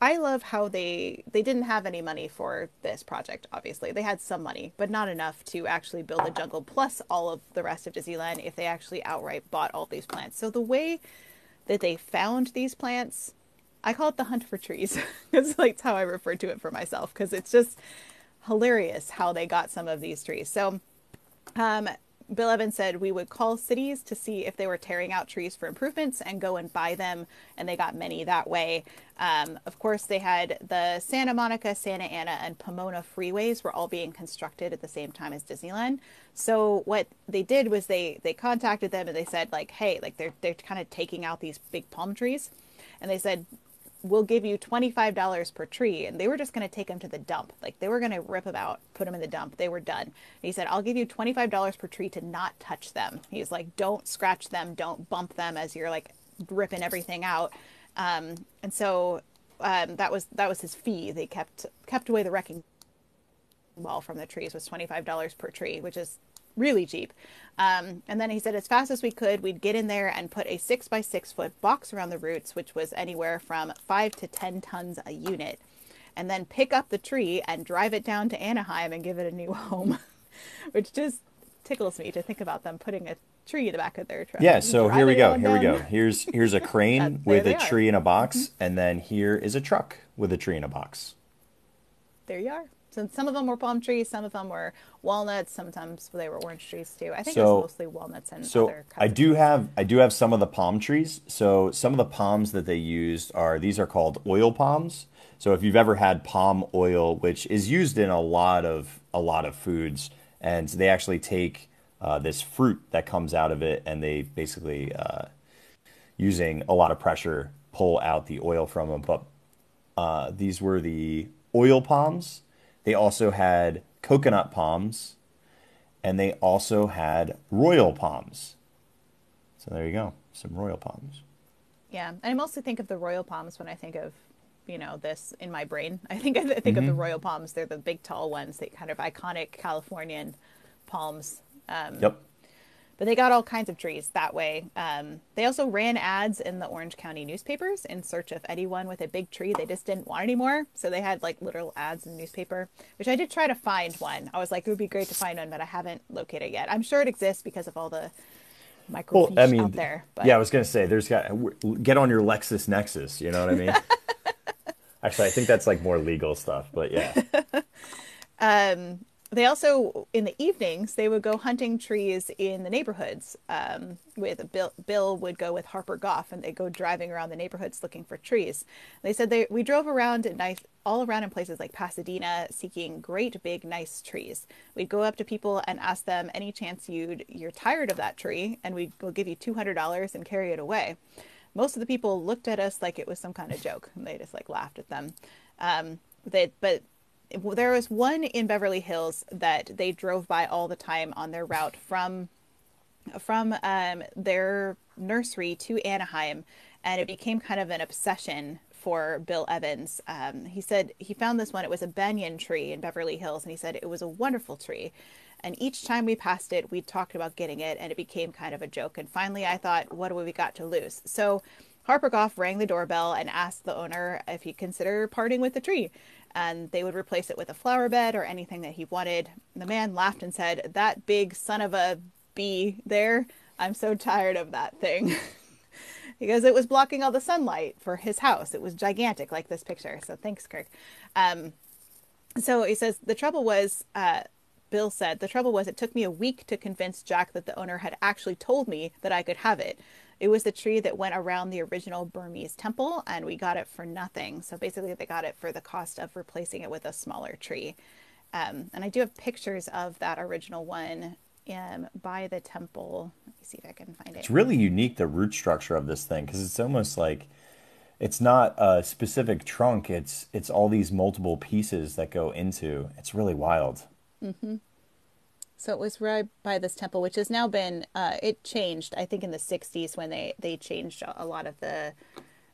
I love how they they didn't have any money for this project. Obviously, they had some money, but not enough to actually build a jungle plus all of the rest of Disneyland. If they actually outright bought all these plants, so the way that they found these plants, I call it the hunt for trees. [LAUGHS] It's like how I refer to it for myself because it's just hilarious how they got some of these trees. So um, Bill Evans said we would call cities to see if they were tearing out trees for improvements and go and buy them, and they got many that way. Um, of course, they had the Santa Monica, Santa Ana, and Pomona freeways were all being constructed at the same time as Disneyland. So what they did was they they contacted them and they said like, hey, like they're they're kind of taking out these big palm trees, and they said we'll give you $25 per tree. And they were just going to take them to the dump. Like they were going to rip them out, put them in the dump. They were done. And he said, I'll give you $25 per tree to not touch them. He's like, don't scratch them, don't bump them as you're like ripping everything out. Um, and so um, that was that was his fee. They kept kept away the wrecking ball from the trees was $25 per tree, which is really cheap. Um, and then he said, as fast as we could, we'd get in there and put a six by six foot box around the roots, which was anywhere from five to 10 tons a unit, and then pick up the tree and drive it down to Anaheim and give it a new [LAUGHS] home, which just tickles me to think about them putting a tree in the back of their truck. Yeah, so here we go. Here we go. Here's here's a [LAUGHS] crane with a are. Mm-hmm. tree in a box, and then here is a truck with a tree in a box. There you are. So some of them were palm trees, some of them were walnuts, sometimes they were orange trees too. I think it was mostly walnuts and So other kinds I do have I do have some of the palm trees. So some of the palms that they used are these are called oil palms. So if you've ever had palm oil, which is used in a lot of a lot of foods, and they actually take uh, this fruit that comes out of it, and they basically uh, using a lot of pressure pull out the oil from them. But uh, these were the oil palms. They also had coconut palms, and they also had royal palms. So there you go, some royal palms. Yeah, and I mostly think of the royal palms when I think of, you know, this in my brain. [LAUGHS] I think I think Mm-hmm. of the royal palms. They're the big, tall ones, the kind of iconic Californian palms. Um, Yep. But they got all kinds of trees that way. Um, they also ran ads in the Orange County newspapers in search of anyone with a big tree they just didn't want anymore. So they had like literal ads in the newspaper, which I did try to find one. I was like, it would be great to find one, but I haven't located yet. I'm sure it exists because of all the Well, microfiche I mean, out there. But yeah, I was gonna say, there's got get on your LexisNexis. You know what I mean? [LAUGHS] Actually, I think that's like more legal stuff, but yeah. [LAUGHS] they also in the evenings they would go hunting trees in the neighborhoods um, with bill, bill would go with harper goff and they'd go driving around the neighborhoods looking for trees. They said they we drove around in nice all around in places like pasadena seeking great big nice trees. We'd go up to people and ask them any chance you'd you're tired of that tree? And we'd we'll give you $200 and carry it away. Most of the people looked at us like it was some kind of joke and they just like laughed at them. Um, they, but there was one in Beverly Hills that they drove by all the time on their route from from um, their nursery to Anaheim, and it became kind of an obsession for Bill Evans. Um, he said he found this one. It was a banyan tree in Beverly Hills, and he said it was a wonderful tree. And each time we passed it, we talked about getting it, and it became kind of a joke. And finally, I thought, what do we got to lose? So Harper Goff rang the doorbell and asked the owner if he'd consider parting with the tree. And they would replace it with a flower bed or anything that he wanted. The man laughed and said, That big son of a bee there, I'm so tired of that thing. [LAUGHS] because it was blocking all the sunlight for his house. It was gigantic, like this picture. So thanks, Kirk. Um, so he says the trouble was, uh, Bill said, the trouble was it took me a week to convince Jack that the owner had actually told me that I could have it. It was the tree that went around the original Burmese temple, and we got it for nothing. So basically, they got it for the cost of replacing it with a smaller tree. Um, and I do have pictures of that original one um, by the temple. Let me see if I can find it. It's really unique the root structure of this thing because it's almost like it's not a specific trunk. It's it's all these multiple pieces that go into. It's really wild. So it was right by this temple, which has now been uh, it changed. I think in the '60s when they they changed a lot of the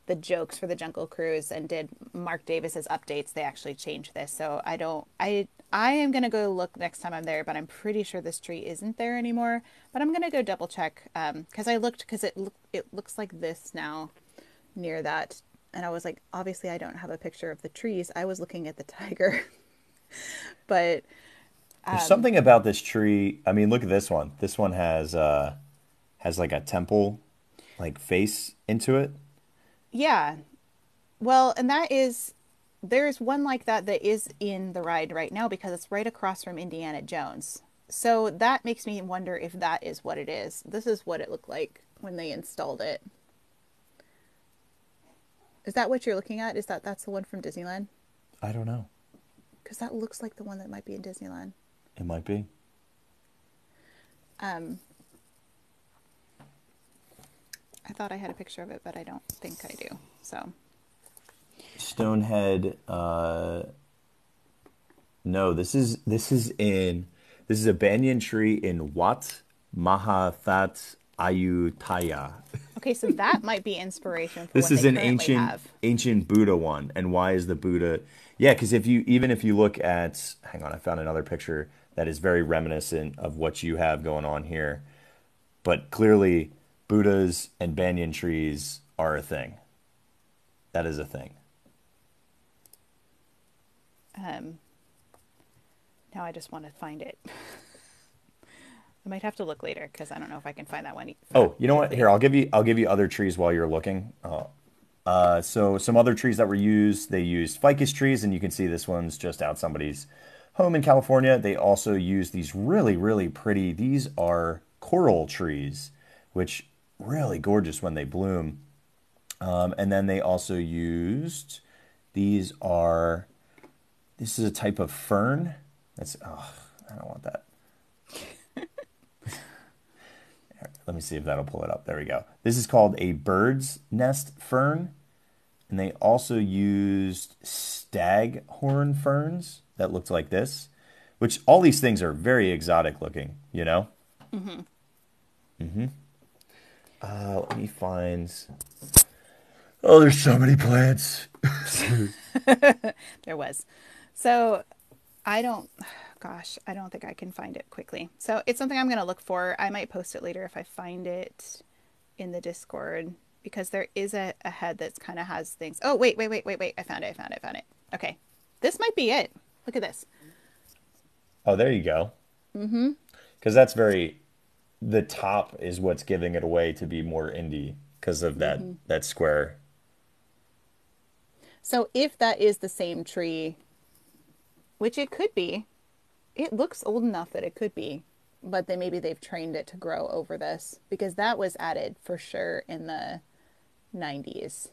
the jokes for the Jungle Cruise and did Marc Davis's updates. They actually changed this, so I don't. I I am gonna go look next time I'm there, but I'm pretty sure this tree isn't there anymore. But I'm gonna go double check because I looked because it look, it looks like this now near that, and I was like, obviously I don't have a picture of the trees. I was looking at the [LAUGHS] tiger, but. Um, There's something about this tree. I mean, look at this one. This one has uh has like a temple like face into it. Yeah. Well, and that is there's one like that that is in the ride right now because it's right across from Indiana Jones. So that makes me wonder if that is what it is. This is what it looked like when they installed it. Is that what you're looking at? Is that that's the one from Disneyland? I don't know. Because that looks like the one that might be in Disneyland. It might be. Um, I thought I had a picture of it, but I don't think I do. So Stonehead. Uh, no, this is this is in this is a banyan tree in Wat Mahathat Ayutthaya. okay, so that [LAUGHS] might be inspiration for This is an ancient have. ancient Buddha one. And why is the Buddha? Yeah, because if you even if you look at, hang on, I found another picture. That is very reminiscent of what you have going on here. But clearly, Buddhas and banyan trees are a thing. That is a thing. Um, now I just want to find it. I might have to look later because I don't know if I can find that one. Oh, you know what? Here, I'll give you I'll give you other trees while you're looking. Uh, uh, so some other trees that were used, they used ficus trees, and you can see this one's just out somebody's home in California. They also use these really, really pretty. These are coral trees, which really gorgeous when they bloom. Um, and then they also used these are this is a type of fern. That's oh, I don't want that. [LAUGHS] Let me see if that'll pull it up. There we go. This is called a bird's nest fern. And they also used staghorn ferns that looked like this, which all these things are very exotic looking, you know? Mm-hmm. Mm-hmm. Uh, let me find. Oh, there's so many plants. [LAUGHS] There was. So I don't, gosh, I don't think I can find it quickly. So it's something I'm going to look for. I might post it later if I find it in the Discord because there is a, a head that's kind of has things. Oh, wait, wait, wait, wait, wait. I found it. I found it. I found it. Okay. This might be it. Look at this. Oh, there you go. Mm-hmm. Because that's very, the top is what's giving it away to be more indie because of that that square. So if that is the same tree, which it could be, it looks old enough that it could be, but then maybe they've trained it to grow over this because that was added for sure in the 90s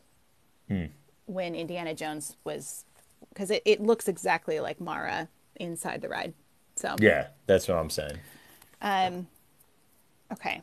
when Indiana Jones was, because it, it looks exactly like Mara inside the ride. So Yeah, that's what I'm saying. um, okay.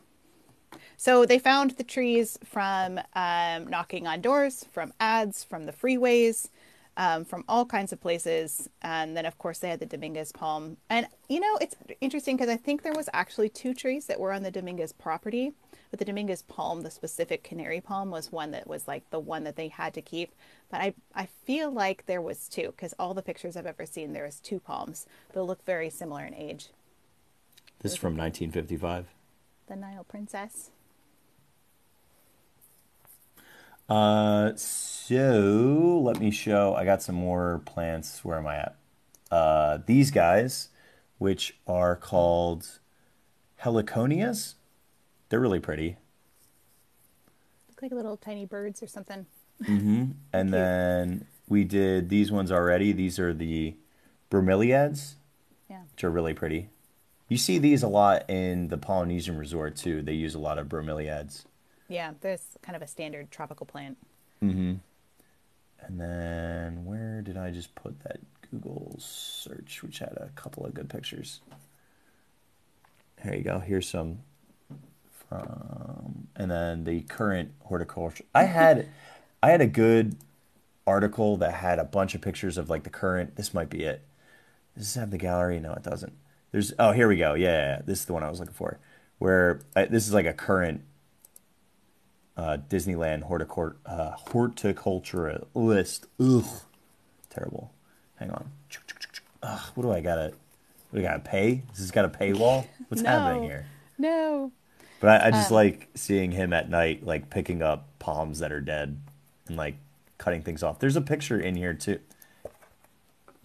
So they found the trees from um, knocking on doors, from ads, from the freeways, um, from all kinds of places. And then, of course, they had the Dominguez palm. And, you know, it's interesting because I think there was actually two trees that were on the Dominguez property. But the Dominguez palm, the specific canary palm, was one that was like the one that they had to keep. But I, I feel like there was two because all the pictures I've ever seen, there was two palms. They look very similar in age. This is from 1955. The Nile Princess. Uh, so let me show. I got some more plants. Where am I at? Uh, these guys, which are called heliconias. They're really pretty. Look like little tiny birds or something. Mhm. [LAUGHS] And then we did these ones already. These are the bromeliads, Yeah. which are really pretty. You see these a lot in the Polynesian resort too. They use a lot of bromeliads. Yeah, there's kind of a standard tropical plant. Mm-hmm. And then where did I just put that Google search, which had a couple of good pictures? There you go. Here's some from, and then the current horticulture. I had, I had a good article that had a bunch of pictures of like the current. This might be it. Does this have the gallery? No, it doesn't. There's oh here we go. Yeah, yeah, yeah. this is the one I was looking for. Where uh, this is like a current uh, Disneyland horticort uh, horticulturalist. Ugh, terrible. Hang on. Ugh, what do I gotta? What do I gotta pay? This is this got a paywall? What's happening here? No. But I, I just Um, like seeing him at night, like picking up palms that are dead and like cutting things off. There's a picture in here too.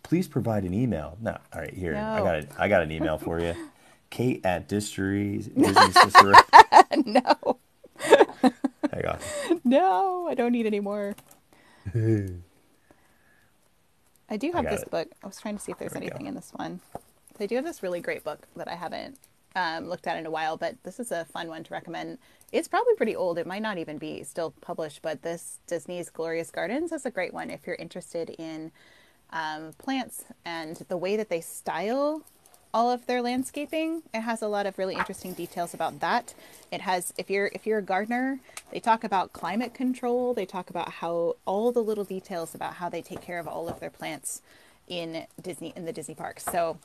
Please provide an email. No, all right, here I got it. I got an email for you. [LAUGHS] Kate at [LAUGHS] Cicero. no. [LAUGHS] Hang on. No, I don't need any more. I do have got this it. book. I was trying to see if there's There anything in this one. I do have this really great book that I haven't um, looked at in a while, but this is a fun one to recommend. It's probably pretty old. It might not even be still published, but this Disney's Glorious Gardens is a great one if you're interested in um, plants and the way that they style all of their landscaping. It has a lot of really interesting details about that. It has if you're if you're a gardener, they talk about climate control. They talk about how all the little details about how they take care of all of their plants in Disney in the Disney parks. So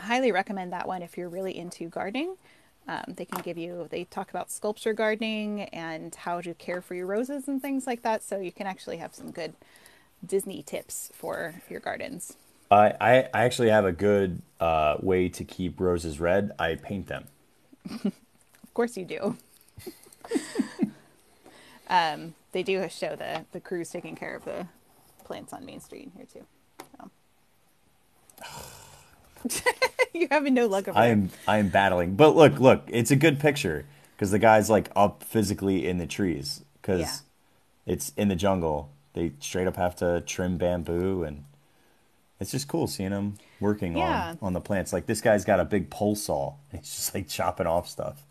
highly recommend that one if you're really into gardening. Um, they can give you, they talk about sculpture gardening and how to care for your roses and things like that. So you can actually have some good Disney tips for your gardens. I, I I actually have a good uh, way to keep roses red. I paint them. [LAUGHS] Of course you do. [LAUGHS] um, they do show the the crews taking care of the plants on Main Street here too. So. [SIGHS] [SIGHS] [LAUGHS] You're having no luck I am I am battling, but look, look, it's a good picture because the guy's like up physically in the trees because Yeah. it's in the jungle. They straight up have to trim bamboo, and it's just cool seeing him working Yeah. on on the plants. Like this guy's got a big pole saw, and he's just like chopping off stuff.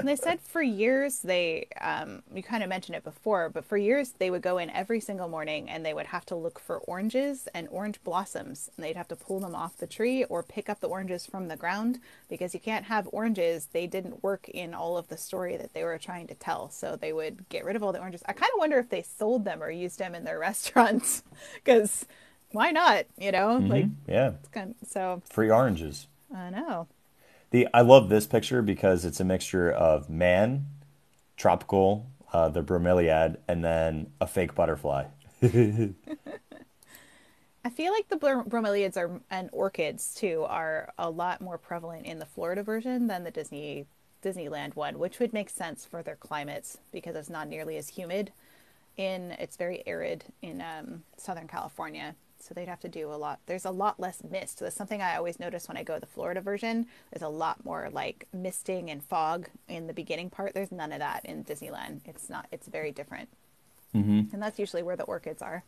And they said for years they, um, you kind of mentioned it before, but for years they would go in every single morning and they would have to look for oranges and orange blossoms, and they'd have to pull them off the tree or pick up the oranges from the ground because you can't have oranges. They didn't work in all of the story that they were trying to tell, so they would get rid of all the oranges. I kind of wonder if they sold them or used them in their [LAUGHS] restaurants because why not? You know, like Yeah, it's kind so free oranges. I know. The I love this picture because it's a mixture of man, tropical, uh, the bromeliad, and then a fake butterfly. [LAUGHS] I feel like the bro- bromeliads are and orchids too are a lot more prevalent in the Florida version than the Disney Disneyland one, which would make sense for their climates because it's not nearly as humid. In it's very arid in um, Southern California, so they'd have to do a lot. There's a lot less mist. That's something I always notice when I go to the Florida version. There's a lot more like misting and fog in the beginning part. There's none of that in Disneyland. It's not. It's very different, mm-hmm. and that's usually where the orchids are.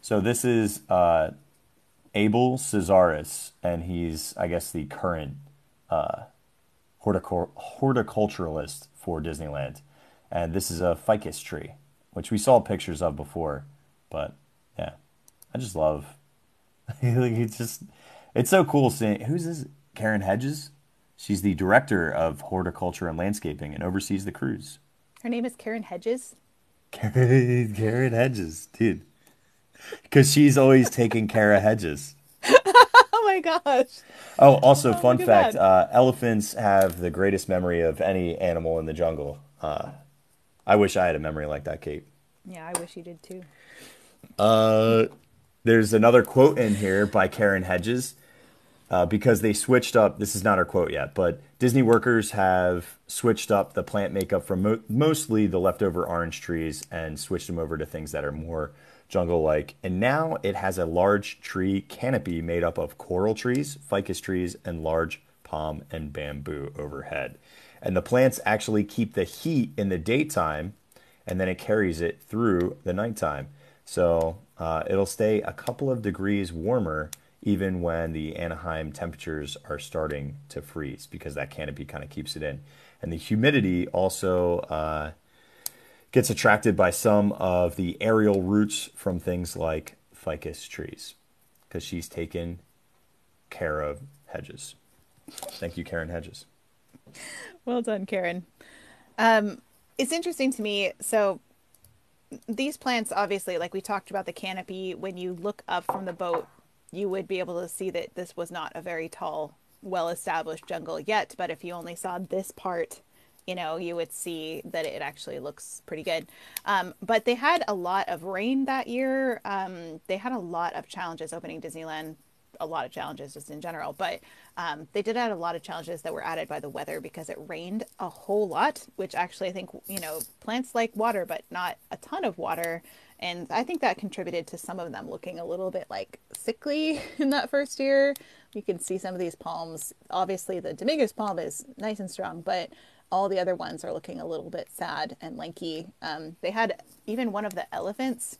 So this is uh, Abel Cesaris, and he's, I guess, the current uh, horticul- horticulturalist for Disneyland. And this is a ficus tree, which we saw pictures of before. But I just love. [LAUGHS] like it's just, it's so cool seeing. Who's this? Karen Hedges. She's the director of horticulture and landscaping and oversees the cruise. Her name is Karen Hedges. Karen, [LAUGHS] Karen Hedges, dude. Because she's always taking care of hedges. [LAUGHS] Oh my gosh. Oh, also, Oh, fun fact: uh, elephants have the greatest memory of any animal in the jungle. Uh, I wish I had a memory like that, Kate. Yeah, I wish you did too. Uh, there's another quote in here by Karen Hedges uh, because they switched up. This is not her quote yet, but Disney workers have switched up the plant makeup from mo- mostly the leftover orange trees and switched them over to things that are more jungle like. And now it has a large tree canopy made up of coral trees, ficus trees, and large palm and bamboo overhead. And the plants actually keep the heat in the daytime and then it carries it through the nighttime. So uh, it'll stay a couple of degrees warmer even when the Anaheim temperatures are starting to freeze because that canopy kind of keeps it in. And the humidity also uh, gets attracted by some of the aerial roots from things like ficus trees because she's taken care of hedges. Thank you, Karen Hedges. Well done, Karen. Um, it's interesting to me. So these plants, obviously, like we talked about the canopy, when you look up from the boat, you would be able to see that this was not a very tall, well established jungle yet. But if you only saw this part, you know, you would see that it actually looks pretty good. Um, but they had a lot of rain that year. Um, they had a lot of challenges opening Disneyland a lot of challenges just in general, but um, they did add a lot of challenges that were added by the weather because it rained a whole lot, which actually I think, you know, plants like water, but not a ton of water. And I think that contributed to some of them looking a little bit like sickly [LAUGHS] in that first year. You can see some of these palms. Obviously, the Dominguez palm is nice and strong, but all the other ones are looking a little bit sad and lanky. Um, they had even one of the elephants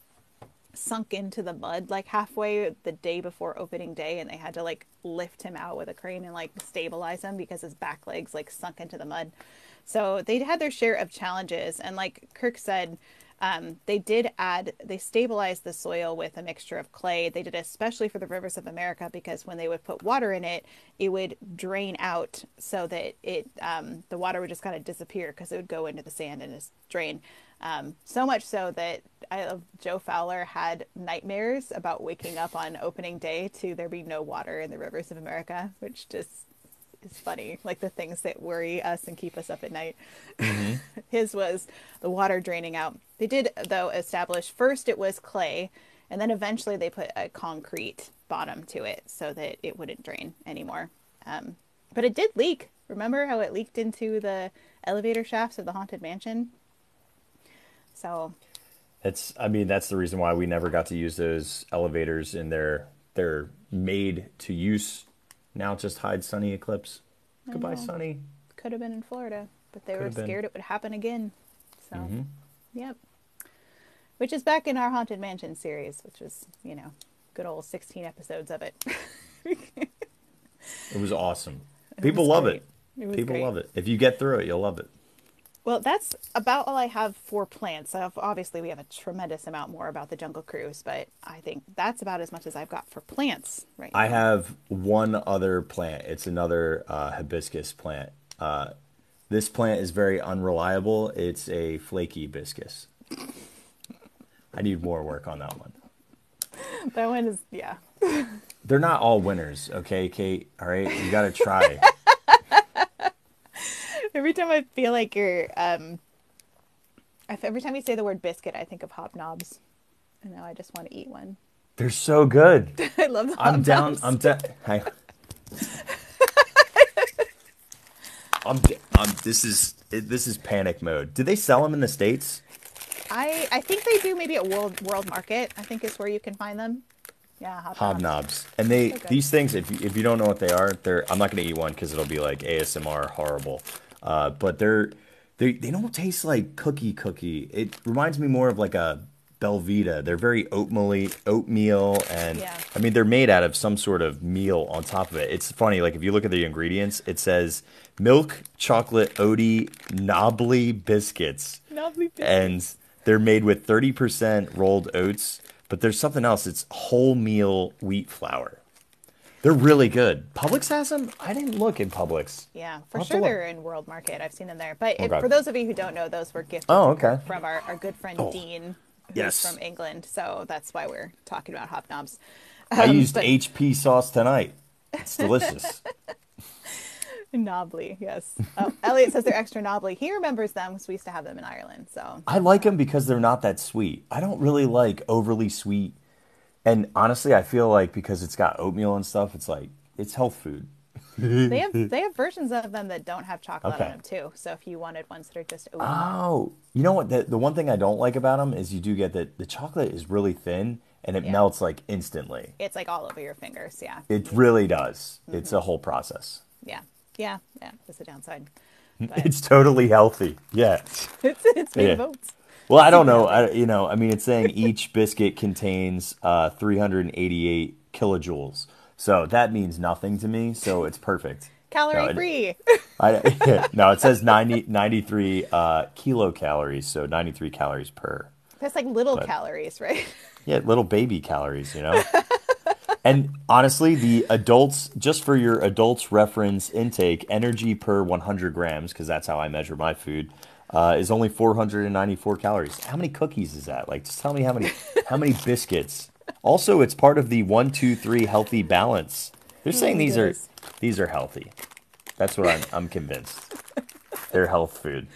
sunk into the mud like halfway the day before opening day and they had to like lift him out with a crane and like stabilize him because his back legs like sunk into the mud. So they had their share of challenges and like kirk said um, they did add they stabilized the soil with a mixture of clay. They did especially for the rivers of america because when they would put water in it it would drain out so that it um, the water would just kind of disappear because it would go into the sand and just drain um, so much so that I, Joe Fowler had nightmares about waking up on opening day to there be no water in the rivers of America, which just is funny. Like the things that worry us and keep us up at night. [LAUGHS] His was the water draining out. They did, though, establish first it was clay, and then eventually they put a concrete bottom to it so that it wouldn't drain anymore. Um, but it did leak. Remember how it leaked into the elevator shafts of the haunted mansion? So It's I mean that's the reason why we never got to use those elevators in their their made to use now just hide Sonny Eclipse. Goodbye, know. Sonny. could have been in Florida, but they Could were scared it would happen again. So, Mhm. yep. Which is back in our Haunted Mansion series, which was, you know, good old 16 episodes of it. [LAUGHS] It was awesome. It People was love great. it. It People great. love it. If you get through it, you'll love it. Well, that's about all I have for plants. Obviously, we have a tremendous amount more about the Jungle Cruise, but I think that's about as much as I've got for plants right I now. have one other plant. It's another uh, hibiscus plant. Uh, this plant is very unreliable. It's a flaky hibiscus. I need more work on that one. That one is, yeah. They're not all winners, okay, Kate? All right, you got to try. [LAUGHS] Every time I feel like you're, um, if- every time you say the word biscuit, I think of hobnobs. And now I just want to eat one. They're so good. [LAUGHS] I love the I'm down. I'm down. Hang. [LAUGHS] I'm, I'm. This is this is panic mode. Do they sell them in the states? I, I think they do maybe at World World Market. I think is where you can find them. Yeah, hobnobs. Hobnobs, and they Okay. these things. If you, if you don't know what they are, they're. I'm not gonna eat one because it'll be like ASMR horrible. Uh, but they're they they don't taste like cookie cookie. It reminds me more of like a Belvita. They're very oatmeal oatmeal, and Yeah. I mean they're made out of some sort of meal on top of it. It's funny. Like if you look at the ingredients, it says milk, chocolate, oaty, knobbly biscuits Knobbly biscuit. and they're made with 30% rolled oats, but there's something else. It's wholemeal wheat flour. They're really good. Publix has them? I didn't look in Publix. Yeah, for I'll sure they're in World Market. I've seen them there. But if, Okay. for those of you who don't know, those were gifted Oh, okay. from our, our good friend Oh, Dean, yes. from England. So that's why we're talking about hobnobs. I Um, used but- HP sauce tonight. It's delicious. [LAUGHS] Knobbly, yes. Oh, Elliot says they're extra knobbly. He remembers them because we used to have them in Ireland. So I like them because they're not that sweet. I don't really like overly sweet. And honestly, I feel like because it's got oatmeal and stuff, it's like it's health food. they have [LAUGHS] they have versions of them that don't have chocolate Okay. on them too. So if you wanted ones that are just oat, Oh, you know what? The, the one thing I don't like about them is you do get that the chocolate is really thin and it Yeah. melts like instantly. it's like all over your fingers. Yeah, It really does. Mm-hmm. It's a whole process. yeah, yeah, yeah. That's the downside. [LAUGHS] But It's totally healthy. Yeah. [LAUGHS] it's it's made of oats. Well, I don't know. [LAUGHS] I, you know, I mean, it's saying each biscuit contains uh, 388 kilojoules. So that means nothing to me. So it's perfect. Calorie it- free. I, [LAUGHS] [LAUGHS] no, it says 90, 93 uh, kilocalories. So 93 calories per. That's like little But- calories, right? Yeah, little baby calories, you know? and honestly, the adults, just for your adults reference intake, energy per 100 grams, because that's how I measure my food, uh, is only 494 calories. How many cookies is that? Like, just tell me how many, how many [LAUGHS] biscuits. Also, it's part of the one, two, three healthy balance. They're saying these are these are healthy. That's what I'm, I'm convinced. [LAUGHS] They're health food.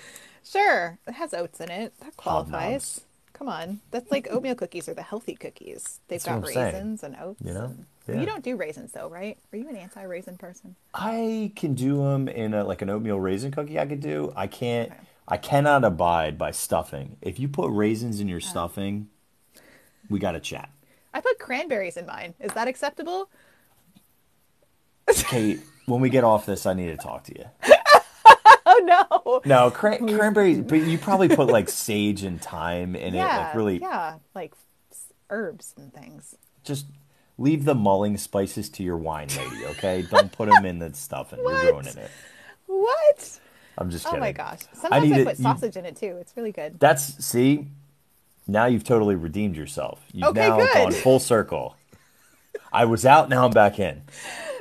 Sure, it has oats in it. That qualifies. Come on, that's like oatmeal cookies are the healthy cookies. They've That's got I'm saying. raisins and oats. You know? and- Yeah. You don't do raisins though, right? Are you an anti-raisin person? I can do them in a, like an oatmeal raisin cookie. I could do. I can't. Okay. I cannot abide by stuffing. If you put raisins in your oh. stuffing, we got to chat. I put cranberries in mine. Is that acceptable? [LAUGHS] Kate, when we get off this, I need to talk to you. [LAUGHS] Oh no. No, cran- cranberries, but you probably put like [LAUGHS] sage and thyme in yeah, it. Like really, yeah, like herbs and things. just leave the mulling spices to your wine lady, okay? Don't put them in the stuffing. You're ruining it. What? I'm just kidding. Oh my gosh! Sometimes I, to- put you- sausage in it too. It's really good. That's see. Now you've totally redeemed yourself. You've Okay, now good. gone full circle. I was out, now I'm back in.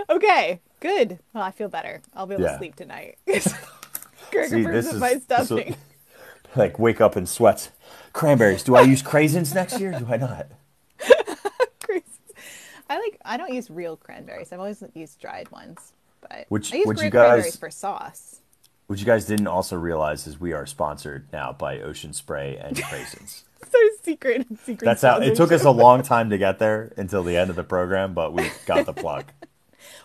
Okay, good. Well, I feel better. I'll be able Yeah. to sleep tonight. [LAUGHS] [LAUGHS] See, approves this of is my stuffing. [LAUGHS] like wake up in sweats. Cranberries. Do I use craisins next year? Do I not? I like. I don't use real cranberries. I've always used dried ones. But Which- I use which you great cranberries guys- for sauce. What you guys didn't also realize is we are sponsored now by Ocean Spray and [LAUGHS] Craisins. so secret, and secret. That's how it took us a long time to get there until the end of the program, but we got the plug. [LAUGHS]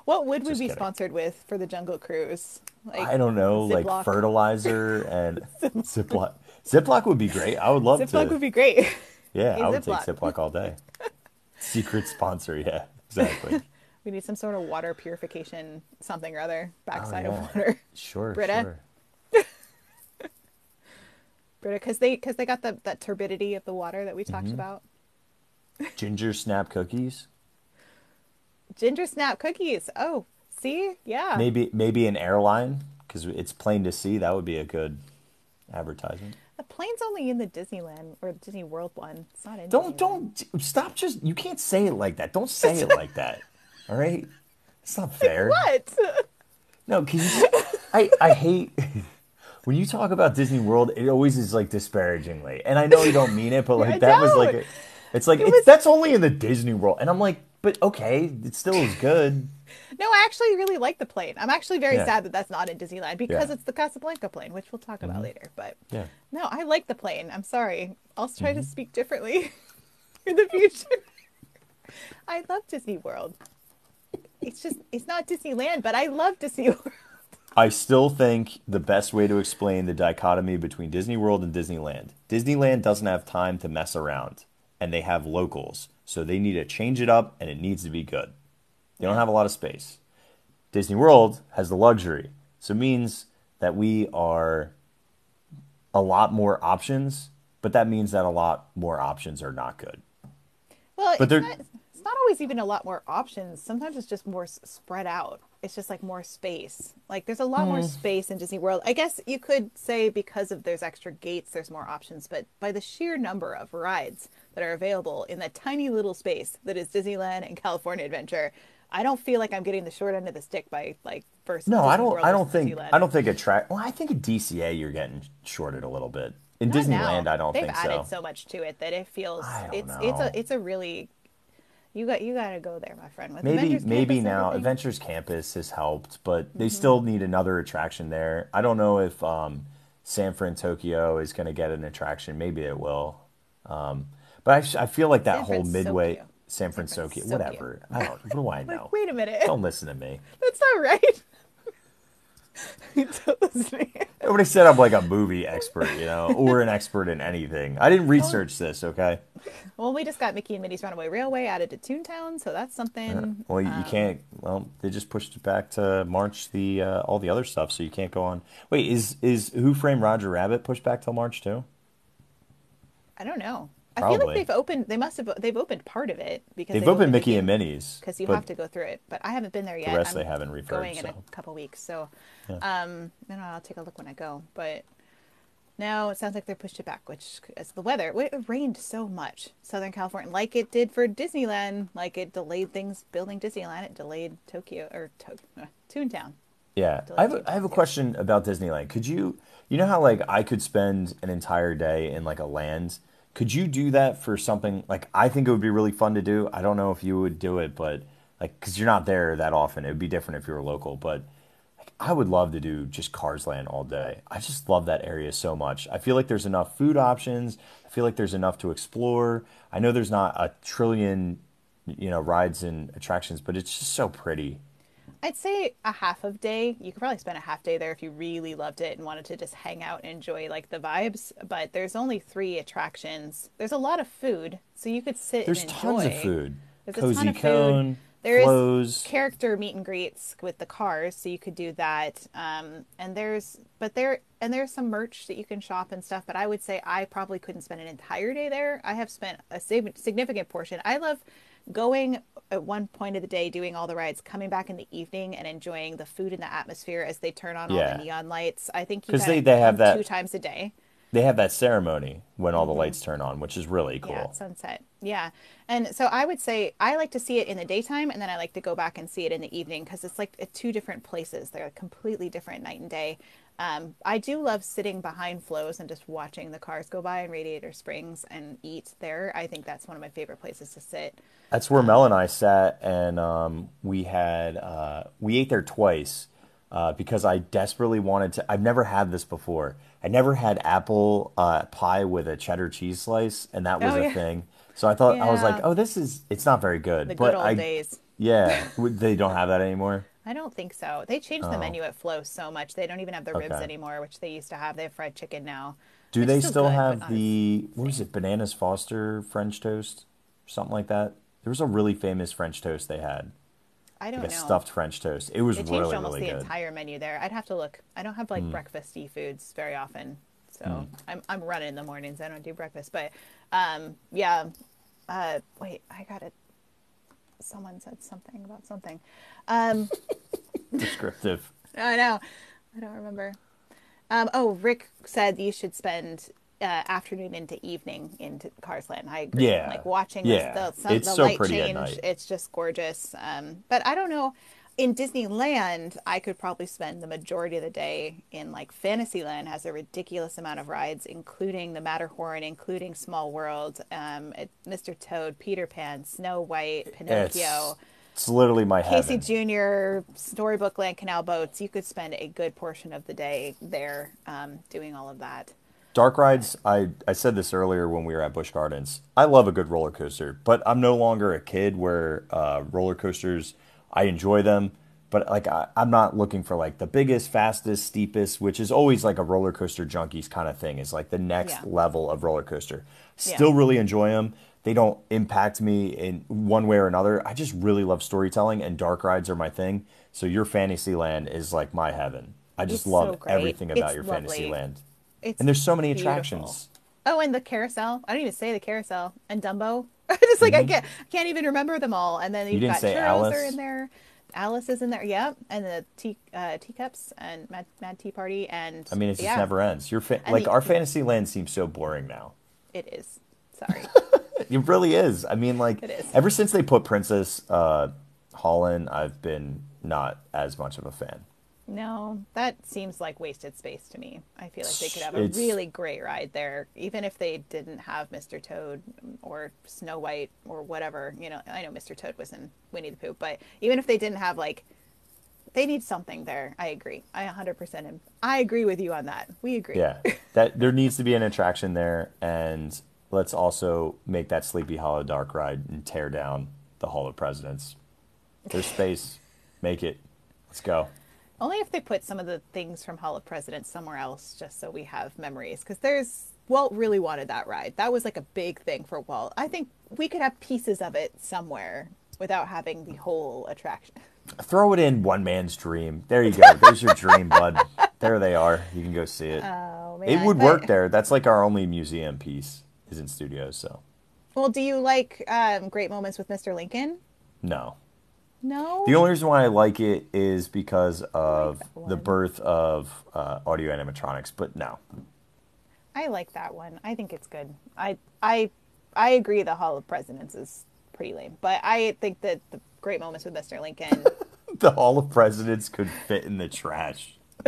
What would we be kidding. sponsored with for the Jungle Cruise? Like I don't know, like fertilizer and [LAUGHS] Ziploc. Ziploc would be great. I would love Ziploc to. would be great. yeah, Hey, I would Ziploc. take Ziploc all day. Secret sponsor, yeah, exactly. We need some sort of water purification, something or other, backside Oh, yeah. of water. Sure, Brita? sure. [LAUGHS] because they because they got the that turbidity of the water that we Mm-hmm. talked about. Ginger snap cookies. Ginger snap cookies. Oh, see, yeah. Maybe maybe an airline because it's plain to see. That would be a good advertisement. The plane's only in the Disneyland or Disney World one. It's not in. Don't Disneyland. don't stop. Just you can't say it like that. Don't say it like that. All right, it's not [LAUGHS] fair. What? No, can you? I I hate [LAUGHS] when you talk about Disney World. It always is like disparagingly, and I know you don't mean it, but [LAUGHS] like I that was like, a, it's like it's, was- that's only in the Disney World, and I'm like, but okay, it still is good. No, I actually really like the plane. I'm actually very Yeah. sad that that's not in Disneyland because Yeah. Mm-hmm. it's the Casablanca plane, which we'll talk about later. But Yeah. no, I like the plane. I'm sorry. I'll try Mm-hmm. to speak differently in the future. I love Disney World. It's just it's not Disneyland, but I love Disney World. I still think the best way to explain the dichotomy between Disney World and Disneyland. Disneyland doesn't have time to mess around, and they have locals, so they need to change it up, and it needs to be good. They don't have a lot of space. Disney World has the luxury, so it means that we are a lot more options, but that means that a lot more options are not good. Well, But they're- not, it's not always even a lot more options. Sometimes it's just more spread out. It's just like more space. Like there's a lot more mm. space in Disney World. I guess you could say because of there's extra gates, there's more options. But by the sheer number of rides that are available in that tiny little space that is Disneyland and California Adventure, I don't feel like I'm getting the short end of the stick by like first. No, I don't. World I don't think. Disneyland. I don't think a track. Well, I think at DCA you're getting shorted a little bit. In Not Disneyland, now. I don't They've think added so. so much to it that it feels I don't it's it's a it's a really you got you got to go there, my friend. With Maybe maybe Campus now. Mm-hmm. Adventures Campus has helped, but they still need another attraction there. I don't know if um, San Fransokyo is going to get an attraction. Maybe it will. Um, but I, I feel like that San whole midway. San San Francisco, whatever. I don't. What do I [LAUGHS] know? Like, wait a minute. Don't listen to me. That's not right. [LAUGHS] Don't listen to me. [LAUGHS] Nobody said I'm like a movie expert, you know, or an expert in anything. I didn't research this, okay? Well, we just got Mickey and Minnie's Runaway Railway added to Toontown, so that's something. Well, you, you Um, can't. Well, they just pushed it back to March. The uh, all the other stuff, so you can't go on. Wait, is is Who Framed Roger Rabbit pushed back till March too? I don't know. I feel like they've opened. They must have. They've opened part of it because They've opened Mickey and Minnie's because you have to go through it. But I haven't been there yet. The rest I'm they haven't refurbed, Going in a couple weeks, so um, and I'll take a look when I go. But now it sounds like they pushed it back. Which is the weather. It rained so much, Southern California, like it did for Disneyland. Like it delayed things building Disneyland. It delayed Tokyo or to- uh, Toontown. Yeah, I have, a, I have a question about Disneyland. Could you, you know how like I could spend an entire day in like a land? Could you do that for something like I think it would be really fun to do? I don't know if you would do it, but like because you're not there that often, it would be different if you were local. But I would love to do just Cars Land all day. I just love that area so much. I feel like there's enough food options. I feel like there's enough to explore. I know there's not a trillion, you know, rides and attractions, but it's just so pretty. I'd say a half of day. You could probably spend a half day there if you really loved it and wanted to just hang out and enjoy like the vibes. But there's only three attractions. There's a lot of food, so you could sit. There's and tons of food. There's a Cozy ton of food. Cone, There is character meet and greets with the cars, so you could do that. Um, and there's, but there, and there's some merch that you can shop and stuff. But I would say I probably couldn't spend an entire day there. I have spent a significant portion. I love going at one point of the day, doing all the rides, coming back in the evening and enjoying the food and the atmosphere as they turn on all the neon lights. I think you 'Cause gotta they- they have that- two times a day. They have that ceremony when all the lights turn on, which is really cool. Mm-hmm. Yeah, sunset. Yeah. And so I would say I like to see it in the daytime and then I like to go back and see it in the evening because it's like two different places. They're completely different night and day. Um, I do love sitting behind Flo's and just watching the cars go by in Radiator Springs and eat there. I think that's one of my favorite places to sit. That's where Mel and I sat, and um, we had uh, we ate there twice. uh, because I desperately wanted to. I've never had this before. I never had apple uh, pie with a cheddar cheese slice, and that was Oh, a yeah. thing. So I thought I was like, oh, this is. It's not very good. The but good old I, days. Yeah, [LAUGHS] they don't have that anymore. I don't think so. They changed the Oh. menu at Flo so much. They don't even have the ribs Okay. anymore, which they used to have. They have fried chicken now. Do they still still good, have the what was it, bananas Foster French toast, something like that? There was a really famous French toast they had, I don't like a know. stuffed French toast. It was They changed really almost really the good. Entire menu there. I'd have to look. I don't have like breakfasty foods very often, so I'm I'm running in the mornings. I don't do breakfast, but um, yeah. Uh, wait, I got it. Someone said something about something. Um, [LAUGHS] Descriptive. [LAUGHS] I know. I don't remember. Um, oh, Rick said you should spend uh, afternoon into evening into Cars Land. I agree. Yeah. Like watching Yeah. the, the, sun, It's the so light change. It's just gorgeous. Um, but I don't know. In Disneyland, I could probably spend the majority of the day in like Fantasyland has a ridiculous amount of rides, including the Matterhorn, including Small World, um, Mr. Toad, Peter Pan, Snow White, Pinocchio. It's, it's literally my Casey heaven. Jr., Storybook Land Canal Boats, you could spend a good portion of the day there um, doing all of that. Dark rides. I I said this earlier when we were at Busch Gardens. I love a good roller coaster, but I'm no longer a kid where uh, roller coasters. I enjoy them, but like I, I'm not looking for like the biggest, fastest, steepest, which is always like a roller coaster junkies kind of thing. Is like the next Yeah. level of roller coaster. Yeah. Still really enjoy them. They don't impact me in one way or another. I just really love storytelling, and dark rides are my thing. So your Fantasyland is like my heaven. I just It's love so everything about It's your lovely. Fantasyland. It's And there's so many beautiful. attractions. Oh, and the carousel. I don't even say the carousel and Dumbo. [LAUGHS] just like I can't, I can't even remember them all. And then you've Mm-hmm. didn't got say Alice? are in there. Alice is in there. Yep. And the tea uh, teacups and Mad, Mad Tea Party and I mean, it just yeah, never ends. Your fa- like the- our fantasy land seems so boring now. It is. Sorry. [LAUGHS] It really is. I mean, like ever since they put Princess uh, Holland, I've been not as much of a fan. No, that seems like wasted space to me. I feel like they could have a It's- really great ride there, even if they didn't have Mr. Toad or Snow White or whatever. You know, I know Mr. Toad was in Winnie the Pooh, but even if they didn't have like, they need something there. I agree. I 100% am. I agree with you on that. We agree. Yeah, [LAUGHS] that there needs to be an attraction there, and let's also make that Sleepy Hollow Dark ride and tear down the Hall of Presidents. There's space. Make it. Let's go. Only if they put some of the things from Hall of Presidents somewhere else, just so we have memories. Because there's Walt really wanted that ride. That was like a big thing for Walt. I think we could have pieces of it somewhere without having the whole attraction. [LAUGHS] Throw it in one man's dream. There you go. There's your dream, [LAUGHS] bud. There they are. You can go see it. Oh it would but- work there. That's like our only museum piece is in studios. So Well, do you like um, Great Moments with Mr. Lincoln? no. No. The only reason why I like it is because of that the birth of uh, audio animatronics. But no, I like that one. I think it's good. I I I agree. The Hall of Presidents is pretty lame, but I think that the Great Moments with Mr. Lincoln. [LAUGHS] the Hall of Presidents could fit in the trash. [LAUGHS]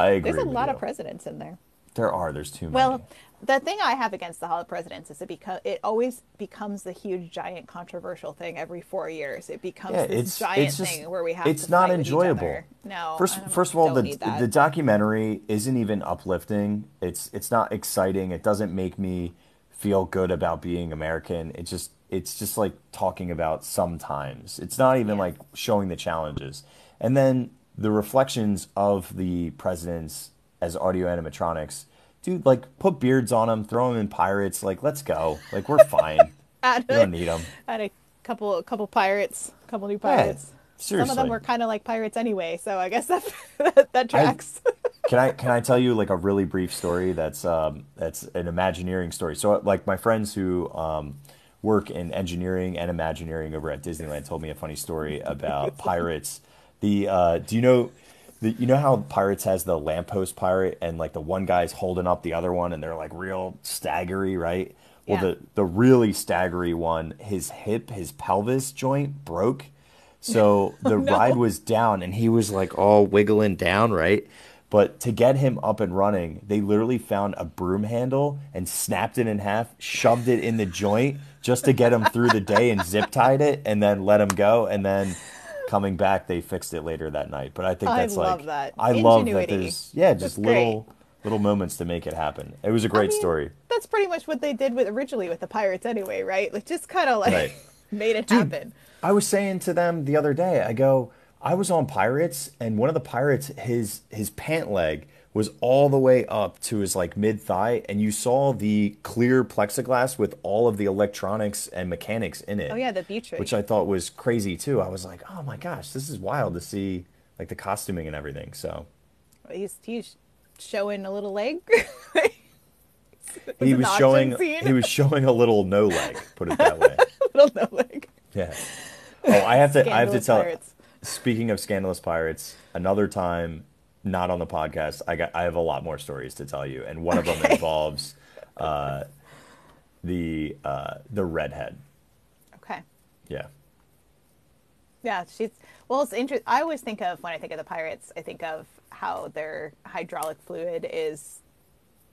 I agree. there's a lot you. of presidents in there. There are. There's too many. Well, the thing I have against the Hall of Presidents is it beca- it always becomes the huge, giant, controversial thing every four years. It becomes yeah, this it's giant it's just thing where we have it's to not fight with each enjoyable. No, First, first of all, the the documentary isn't even uplifting. It's it's not exciting. It doesn't make me feel good about being American. It just it's just like talking about sometimes. It's not even Yeah. like showing the challenges. And then the reflections of the presidents as audio animatronics. Dude, like put beards on them, throw them in pirates. Like, let's go. Like, we're fine. [LAUGHS] Add we don't need them. had a couple a couple pirates, a couple new pirates. Seriously, Some of them were kind of like pirates anyway, so I guess [LAUGHS] that that, that tracks. [LAUGHS] can I can I tell you like a really brief story that's um, that's an Imagineering story. So like my friends who um, work in engineering and Imagineering over at Disneyland told me a funny story about pirates. The uh, do you know the, you know how pirates has the lamppost pirate and like the one guy's holding up the other one and they're like real staggery, right? Well, Yeah. the the really staggery one, his hip, his pelvis joint broke. So [LAUGHS] oh, the no. ride was down and he was like all wiggling down, right? But to get him up and running, they literally found a broom handle and snapped it in half, shoved it in the joint just to get him through the day and zip tied it and then let him go. And then coming back, they fixed it later that night. But I think I that's love like that. I love that Ingenuity. there's yeah, just That's great. little little moments to make it happen. It was a great mean, story. That's pretty much what they did with originally with the pirates anyway, right? Like just kind of like Right. [LAUGHS] made it Dude, happen. I was saying to them the other day, I go, I was on Pirates, and one of the pirates, his his pant leg was all the way up to his like mid thigh, and you saw the clear plexiglass with all of the electronics and mechanics in it. Oh yeah, the beach which I thought was crazy too. I was like, oh my gosh, this is wild to see like the costuming and everything. So he's he's showing a little leg. [LAUGHS] he was showing scene. he was showing a little no leg, put it that way. [LAUGHS] little no leg. Yeah. Oh, I have to. I have to tell. pirates. Speaking of scandalous pirates, another time, not on the podcast. I got. I have a lot more stories to tell you, and one of them involves uh, the uh, the redhead. Okay. Yeah. Yeah, she's well. It's interesting. I always think of when I think of the pirates, I think of how their hydraulic fluid is